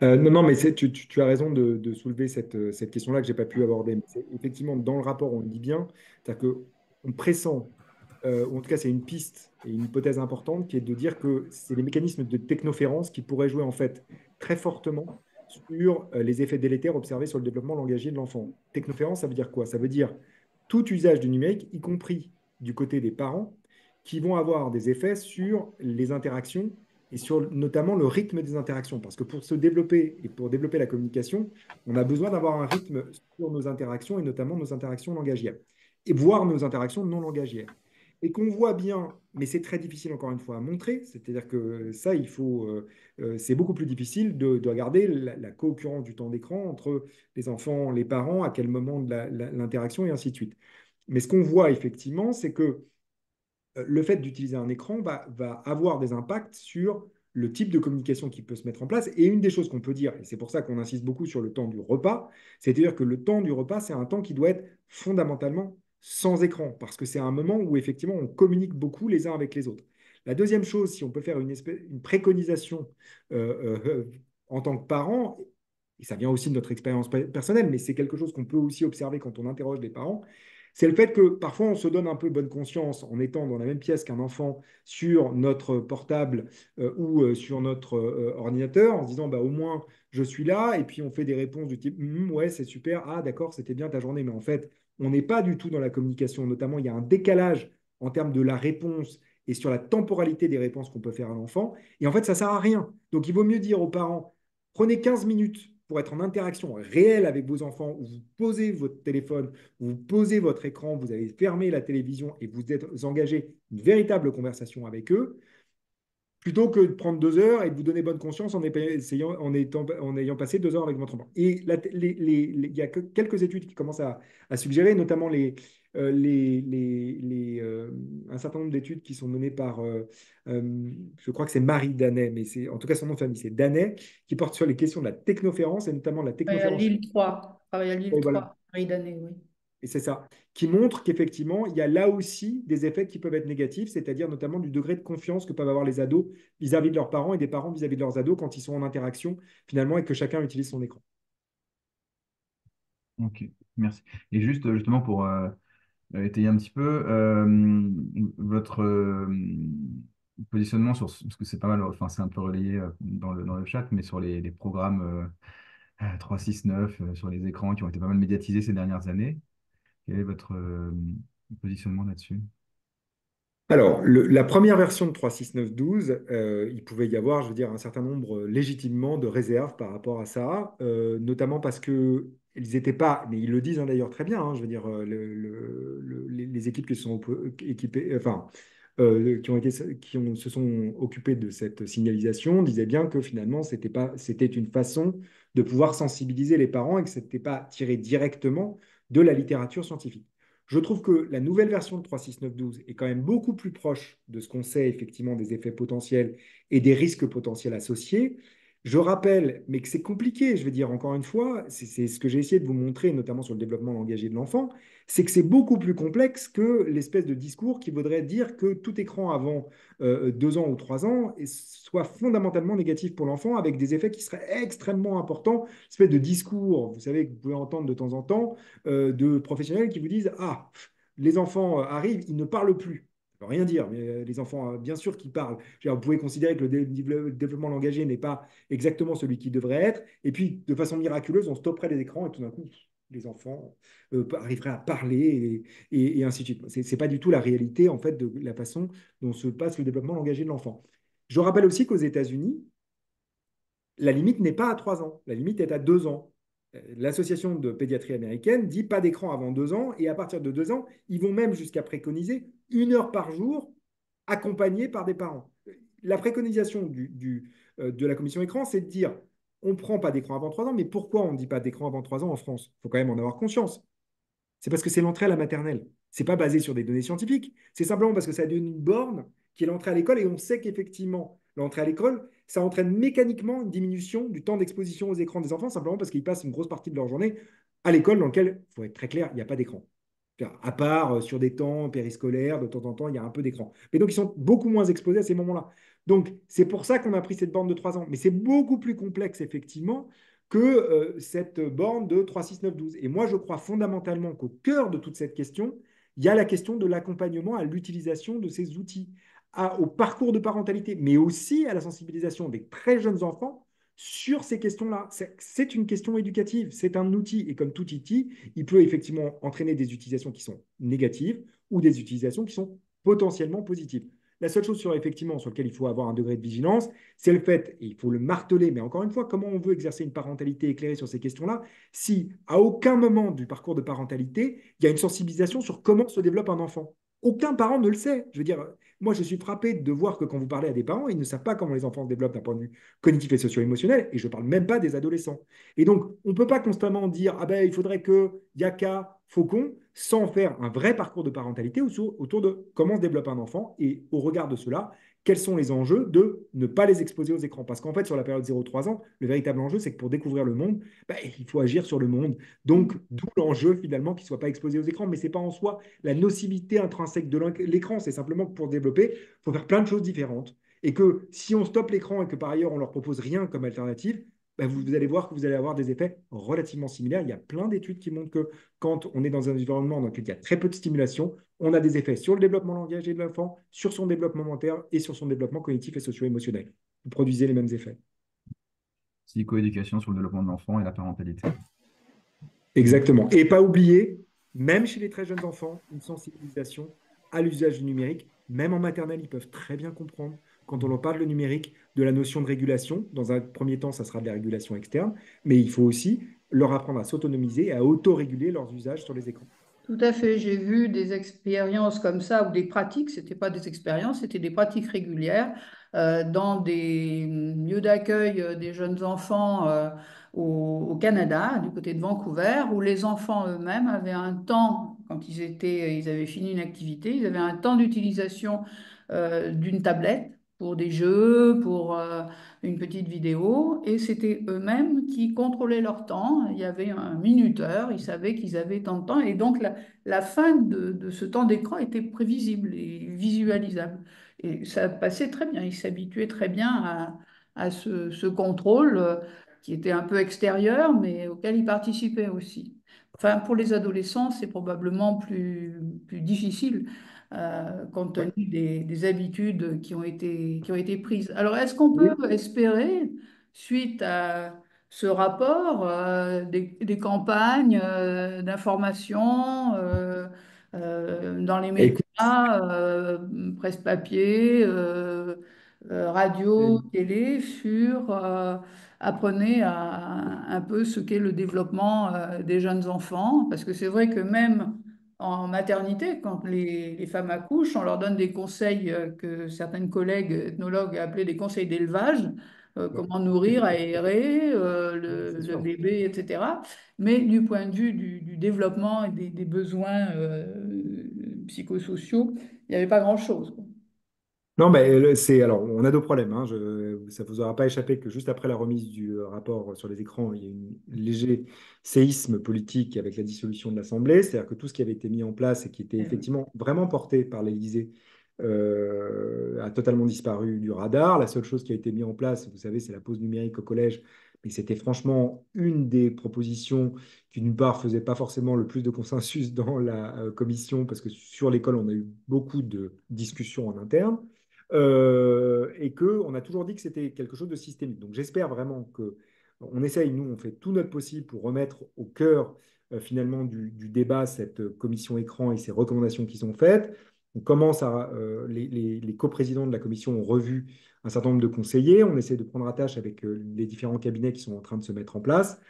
Non, non, mais tu, as raison de, soulever cette, cette question-là que je n'ai pas pu aborder. effectivement, dans le rapport, on le dit bien, c'est-à-dire qu'on pressent euh, ou en tout cas c'est une piste et une hypothèse importante qui est de dire que c'est les mécanismes de technoférence qui pourraient jouer en fait très fortement sur euh, les effets délétères observés sur le développement langagier de l'enfant. Technoférence, ça veut dire quoi? Ça veut dire tout usage du numérique, y compris du côté des parents, qui vont avoir des effets sur les interactions et sur notamment le rythme des interactions. Parce que pour se développer et pour développer la communication, on a besoin d'avoir un rythme sur nos interactions et notamment nos interactions langagières et voir nos interactions non langagières. Et qu'on voit bien, mais c'est très difficile encore une fois à montrer, c'est-à-dire que ça, il faut, euh, euh, c'est beaucoup plus difficile de, regarder la, la co-occurrence du temps d'écran entre les enfants, les parents, à quel moment de l'interaction et ainsi de suite. Mais ce qu'on voit effectivement, c'est que le fait d'utiliser un écran va, avoir des impacts sur le type de communication qui peut se mettre en place. Et une des choses qu'on peut dire, et c'est pour ça qu'on insiste beaucoup sur le temps du repas, c'est-à-dire que le temps du repas, c'est un temps qui doit être fondamentalement sans écran, parce que c'est un moment où effectivement on communique beaucoup les uns avec les autres. La deuxième chose, si on peut faire une, une préconisation euh, euh, en tant que parent, et ça vient aussi de notre expérience personnelle, mais c'est quelque chose qu'on peut aussi observer quand on interroge les parents, c'est le fait que parfois on se donne un peu bonne conscience en étant dans la même pièce qu'un enfant sur notre portable euh, ou euh, sur notre euh, ordinateur, en se disant bah, au moins je suis là, et puis on fait des réponses du type «Hum, ouais, c'est super, ah d'accord, c'était bien ta journée, mais en fait, on n'est pas du tout dans la communication, notamment il y a un décalage en termes de la réponse et sur la temporalité des réponses qu'on peut faire à l'enfant, et en fait, ça ne sert à rien. Donc il vaut mieux dire aux parents prenez 15 minutes pour être en interaction réelle avec vos enfants, où vous posez votre téléphone, vous posez votre écran, vous avez fermé la télévision et vous êtes engagé une véritable conversation avec eux, plutôt que de prendre deux heures et de vous donner bonne conscience en, essayant, en, étant, en ayant passé deux heures avec votre enfant. Et il y a quelques études qui commencent à, à suggérer, notamment les, euh, les, les, euh, un certain nombre d'études qui sont menées par, euh, je crois que c'est Marie Danet, mais c'est en tout cas son nom de famille, c'est Danet, qui porte sur les questions de la technoférence et notamment la technoférence. à Lille 3, à Lille 3, Marie Danet, oui. Et c'est ça, qui montre qu'effectivement, il y a là aussi des effets qui peuvent être négatifs, c'est-à-dire notamment du degré de confiance que peuvent avoir les ados vis-à-vis de leurs parents et des parents vis-à-vis -vis de leurs ados quand ils sont en interaction finalement et que chacun utilise son écran. Ok, merci. Et juste justement pour euh, étayer un petit peu euh, votre euh, positionnement sur, parce que c'est pas mal, enfin c'est un peu relayé dans le, dans le chat, mais sur les, les programmes 3, 6, 9, sur les écrans qui ont été pas mal médiatisés ces dernières années. Quel est votre positionnement là-dessus? Alors, la première version de 36912, euh, il pouvait y avoir, je veux dire, un certain nombre légitimement de réserves par rapport à ça, notamment parce que ils n'étaient pas, mais ils le disent hein, d'ailleurs très bien, hein, je veux dire, euh, le, les équipes qui se sont équipées, euh, qui, ont été, qui se sont occupées de cette signalisation disaient bien que finalement, c'était pas, c'était une façon de pouvoir sensibiliser les parents et que ce n'était pas tiré directement de la littérature scientifique. Je trouve que la nouvelle version de 36912 est quand même beaucoup plus proche de ce qu'on sait effectivement des effets potentiels et des risques potentiels associés. Je rappelle, mais que c'est compliqué, je veux dire encore une fois, c'est ce que j'ai essayé de vous montrer, notamment sur le développement langagier de l'enfant, c'est que c'est beaucoup plus complexe que l'espèce de discours qui voudrait dire que tout écran avant euh, deux ans ou trois ans soit fondamentalement négatif pour l'enfant, avec des effets qui seraient extrêmement importants, espèce de discours, vous savez, que vous pouvez entendre de temps en temps, euh, de professionnels qui vous disent, ah, les enfants arrivent, ils ne parlent plus rien dire, mais euh, les enfants, euh, bien sûr, qui parlent. Vous pouvez considérer que le développement langagier n'est pas exactement celui qui devrait être. Et puis, de façon miraculeuse, on stopperait les écrans et tout d'un coup, les enfants euh, arriveraient à parler et, ainsi de suite. Ce n'est pas du tout la réalité, en fait, de la façon dont se passe le développement langagier de l'enfant. Je rappelle aussi qu'aux États-Unis, la limite n'est pas à 3 ans, la limite est à 2 ans. L'association de pédiatrie américaine dit pas d'écran avant deux ans, et à partir de deux ans, ils vont même jusqu'à préconiser une heure par jour accompagné par des parents. La préconisation euh, de la commission écran, c'est de dire on ne prend pas d'écran avant trois ans, mais pourquoi on ne dit pas d'écran avant trois ans en France? Il faut quand même en avoir conscience. C'est parce que c'est l'entrée à la maternelle. Ce n'est pas basé sur des données scientifiques. C'est simplement parce que ça donne une borne qui est l'entrée à l'école et on sait qu'effectivement, l'entrée à l'école, ça entraîne mécaniquement une diminution du temps d'exposition aux écrans des enfants, simplement parce qu'ils passent une grosse partie de leur journée à l'école dans laquelle, il faut être très clair, il n'y a pas d'écran. À part euh, sur des temps périscolaires, de temps en temps, il y a un peu d'écran. Mais donc, ils sont beaucoup moins exposés à ces moments-là. Donc, c'est pour ça qu'on a pris cette borne de 3 ans. Mais c'est beaucoup plus complexe, effectivement, que euh, cette borne de 3, 6, 9, 12. Et moi, je crois fondamentalement qu'au cœur de toute cette question, il y a la question de l'accompagnement à l'utilisation de ces outils au parcours de parentalité, mais aussi à la sensibilisation des très jeunes enfants sur ces questions-là. C'est une question éducative, c'est un outil, et comme tout outil, il peut effectivement entraîner des utilisations qui sont négatives ou des utilisations qui sont potentiellement positives. La seule chose sur, effectivement, sur laquelle il faut avoir un degré de vigilance, c'est le fait, et il faut le marteler, mais encore une fois, comment on veut exercer une parentalité éclairée sur ces questions-là, si à aucun moment du parcours de parentalité, il y a une sensibilisation sur comment se développe un enfant. Aucun parent ne le sait. Je veux dire, moi, je suis frappé de voir que quand vous parlez à des parents, ils ne savent pas comment les enfants se développent d'un point de vue cognitif et socio-émotionnel, et je ne parle même pas des adolescents. Et donc, on ne peut pas constamment dire, ah ben, il faudrait que Yaka, Faucon, sans faire un vrai parcours de parentalité autour de comment se développe un enfant, et au regard de cela, quels sont les enjeux de ne pas les exposer aux écrans? Parce qu'en fait, sur la période 0-3 ans, le véritable enjeu, c'est que pour découvrir le monde, bah, il faut agir sur le monde. Donc, d'où l'enjeu finalement qu'il ne soit pas exposé aux écrans. Mais ce n'est pas en soi la nocivité intrinsèque de l'écran, c'est simplement que pour développer, il faut faire plein de choses différentes. Et que si on stoppe l'écran et que par ailleurs on leur propose rien comme alternative, bah, vous, allez voir que vous allez avoir des effets relativement similaires. Il y a plein d'études qui montrent que quand on est dans un environnement dans lequel il y a très peu de stimulation, on a des effets sur le développement langagier de l'enfant, sur son développement mental et sur son développement cognitif et socio-émotionnel. Vous produisez les mêmes effets. Psychoéducation sur le développement de l'enfant et la parentalité. Exactement. Et pas oublier, même chez les très jeunes enfants, une sensibilisation à l'usage du numérique. Même en maternelle, ils peuvent très bien comprendre quand on leur parle le numérique, de la notion de régulation. Dans un premier temps, ça sera de la régulation externe, mais il faut aussi leur apprendre à s'autonomiser et à autoréguler leurs usages sur les écrans. Tout à fait. J'ai vu des expériences comme ça ou des pratiques. Ce n'était pas des expériences, c'était des pratiques régulières euh, dans des lieux d'accueil euh, des jeunes enfants euh, au, Canada, du côté de Vancouver, où les enfants eux-mêmes avaient un temps, quand ils, étaient, ils avaient fini une activité, ils avaient un temps d'utilisation d'une tablette pour des jeux, pour euh, une petite vidéo, et c'était eux-mêmes qui contrôlaient leur temps. Il y avait un minuteur, ils savaient qu'ils avaient tant de temps, et donc la, fin de, ce temps d'écran était prévisible et visualisable. Et ça passait très bien, ils s'habituaient très bien à, ce, contrôle euh, qui était un peu extérieur, mais auquel ils participaient aussi. Enfin, pour les adolescents, c'est probablement plus, plus difficile euh, compte tenu des, habitudes qui ont été, qui ont été prises. Alors, est-ce qu'on peut espérer, suite à ce rapport, euh, des, campagnes euh, d'information dans les médias, presse papier, radio, télé, sur apprenez un peu ce qu'est le développement des jeunes enfants, parce que c'est vrai que même en maternité, quand les, femmes accouchent, on leur donne des conseils euh, que certaines collègues ethnologues appelaient des conseils d'élevage, euh, comment nourrir, aérer euh, le, bébé, etc. Mais du point de vue du, développement et des, besoins psychosociaux, il n'y avait pas grand-chose. Non, mais c'est alors on a deux problèmes. Hein. Je, ça vous aura pas échappé que juste après la remise du euh, rapport sur les écrans, il y a un léger séisme politique avec la dissolution de l'Assemblée. C'est-à-dire que tout ce qui avait été mis en place et qui était effectivement vraiment porté par l'Élysée euh, a totalement disparu du radar. La seule chose qui a été mise en place, vous savez, c'est la pause numérique au collège. Mais c'était franchement une des propositions qui, d'une part, faisait pas forcément le plus de consensus dans la euh, commission, parce que sur l'école, on a eu beaucoup de discussions en interne. Euh, et qu'on a toujours dit que c'était quelque chose de systémique. Donc j'espère vraiment que on essaye, nous, on fait tout notre possible pour remettre au cœur euh, finalement du, débat cette commission écran et ces recommandations qui sont faites. On commence à, euh, les, coprésidents de la commission ont revu un certain nombre de conseillers. On essaie de prendre attache avec les différents cabinets qui sont en train de se mettre en place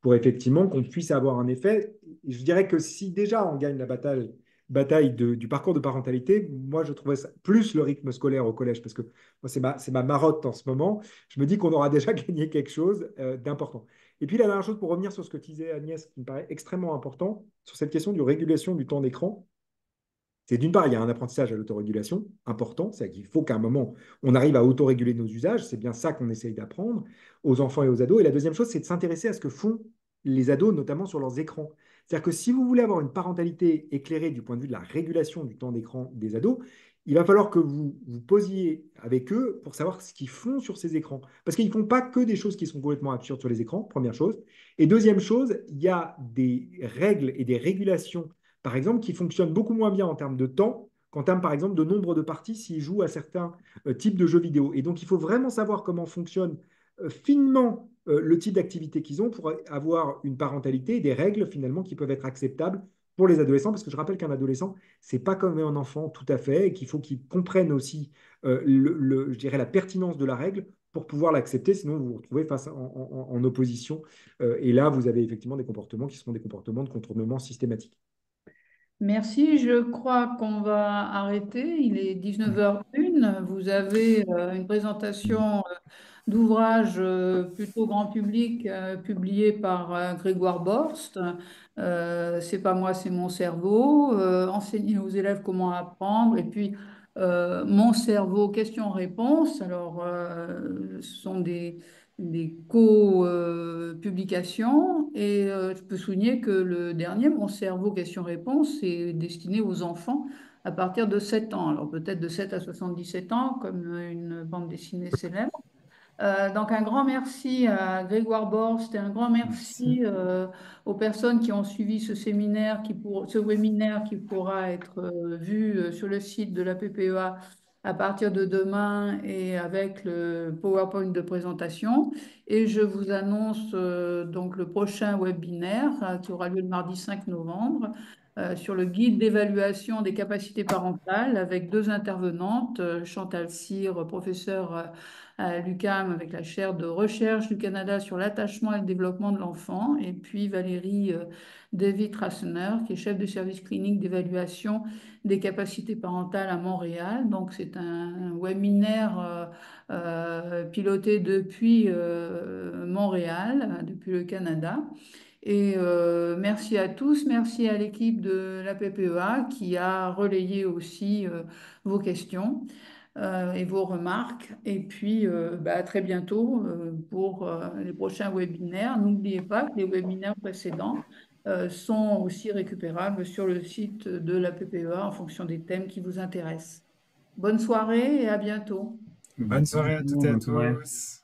pour effectivement qu'on puisse avoir un effet. Et je dirais que si déjà on gagne la bataille bataille du parcours de parentalité, moi, je trouvais ça plus le rythme scolaire au collège, parce que c'est ma, ma marotte en ce moment. Je me dis qu'on aura déjà <laughs> gagné quelque chose euh, d'important. Et puis, la dernière chose, pour revenir sur ce que disait Agnès, qui me paraît extrêmement important, sur cette question de régulation du temps d'écran, c'est d'une part, il y a un apprentissage à l'autorégulation important, c'est qu'il faut qu'à un moment, on arrive à autoréguler nos usages, c'est bien ça qu'on essaye d'apprendre aux enfants et aux ados. Et la deuxième chose, c'est de s'intéresser à ce que font les ados, notamment sur leurs écrans. C'est-à-dire que si vous voulez avoir une parentalité éclairée du point de vue de la régulation du temps d'écran des ados, il va falloir que vous vous posiez avec eux pour savoir ce qu'ils font sur ces écrans. Parce qu'ils ne font pas que des choses qui sont complètement absurdes sur les écrans, première chose. Et deuxième chose, il y a des règles et des régulations, par exemple, qui fonctionnent beaucoup moins bien en termes de temps qu'en termes, par exemple, de nombre de parties s'ils jouent à certains euh, types de jeux vidéo. Et donc, il faut vraiment savoir comment fonctionne euh, finement le type d'activité qu'ils ont pour avoir une parentalité et des règles finalement qui peuvent être acceptables pour les adolescents, parce que je rappelle qu'un adolescent, c'est pas comme un enfant tout à fait, et qu'il faut qu'il comprenne aussi, euh, je dirais, la pertinence de la règle pour pouvoir l'accepter, sinon vous vous retrouvez face en, opposition. Euh, et là, vous avez effectivement des comportements qui seront des comportements de contournement systématique. Merci, je crois qu'on va arrêter. Il est 19h01. Vous avez euh, une présentation d'ouvrages euh, plutôt grand public euh, publiés par euh, Grégoire Borst. c'est pas moi, c'est mon cerveau. enseigner aux élèves comment apprendre. Et puis, mon cerveau, questions-réponses. Alors, ce sont des, des co-publications. Et je peux souligner que le dernier, Mon cerveau, questions-réponses, est destiné aux enfants à partir de 7 ans. Alors, peut-être de 7 à 77 ans, comme une bande dessinée célèbre. Euh, donc un grand merci à Grégoire Borst et un grand merci, euh, aux personnes qui ont suivi ce séminaire, qui pour, ce webinaire qui pourra être euh, vu sur le site de la PPEA à partir de demain et avec le PowerPoint de présentation. Et je vous annonce donc le prochain webinaire qui aura lieu le mardi 5 novembre sur le guide d'évaluation des capacités parentales avec deux intervenantes, Chantal Cyr, professeure à l'UCAM avec la chaire de recherche du Canada sur l'attachement et le développement de l'enfant, et puis Valérie euh, David Rassener, qui est chef de service clinique d'évaluation des capacités parentales à Montréal. Donc c'est un webinaire euh, euh, piloté depuis Montréal, depuis le Canada. Et merci à tous, merci à l'équipe de la PPEA qui a relayé aussi vos questions. Euh, et vos remarques. Et puis, euh, bah, à très bientôt euh, pour les prochains webinaires. N'oubliez pas que les webinaires précédents sont aussi récupérables sur le site de la PPEA en fonction des thèmes qui vous intéressent. Bonne soirée et à bientôt. Bonne soirée à toutes et à tous.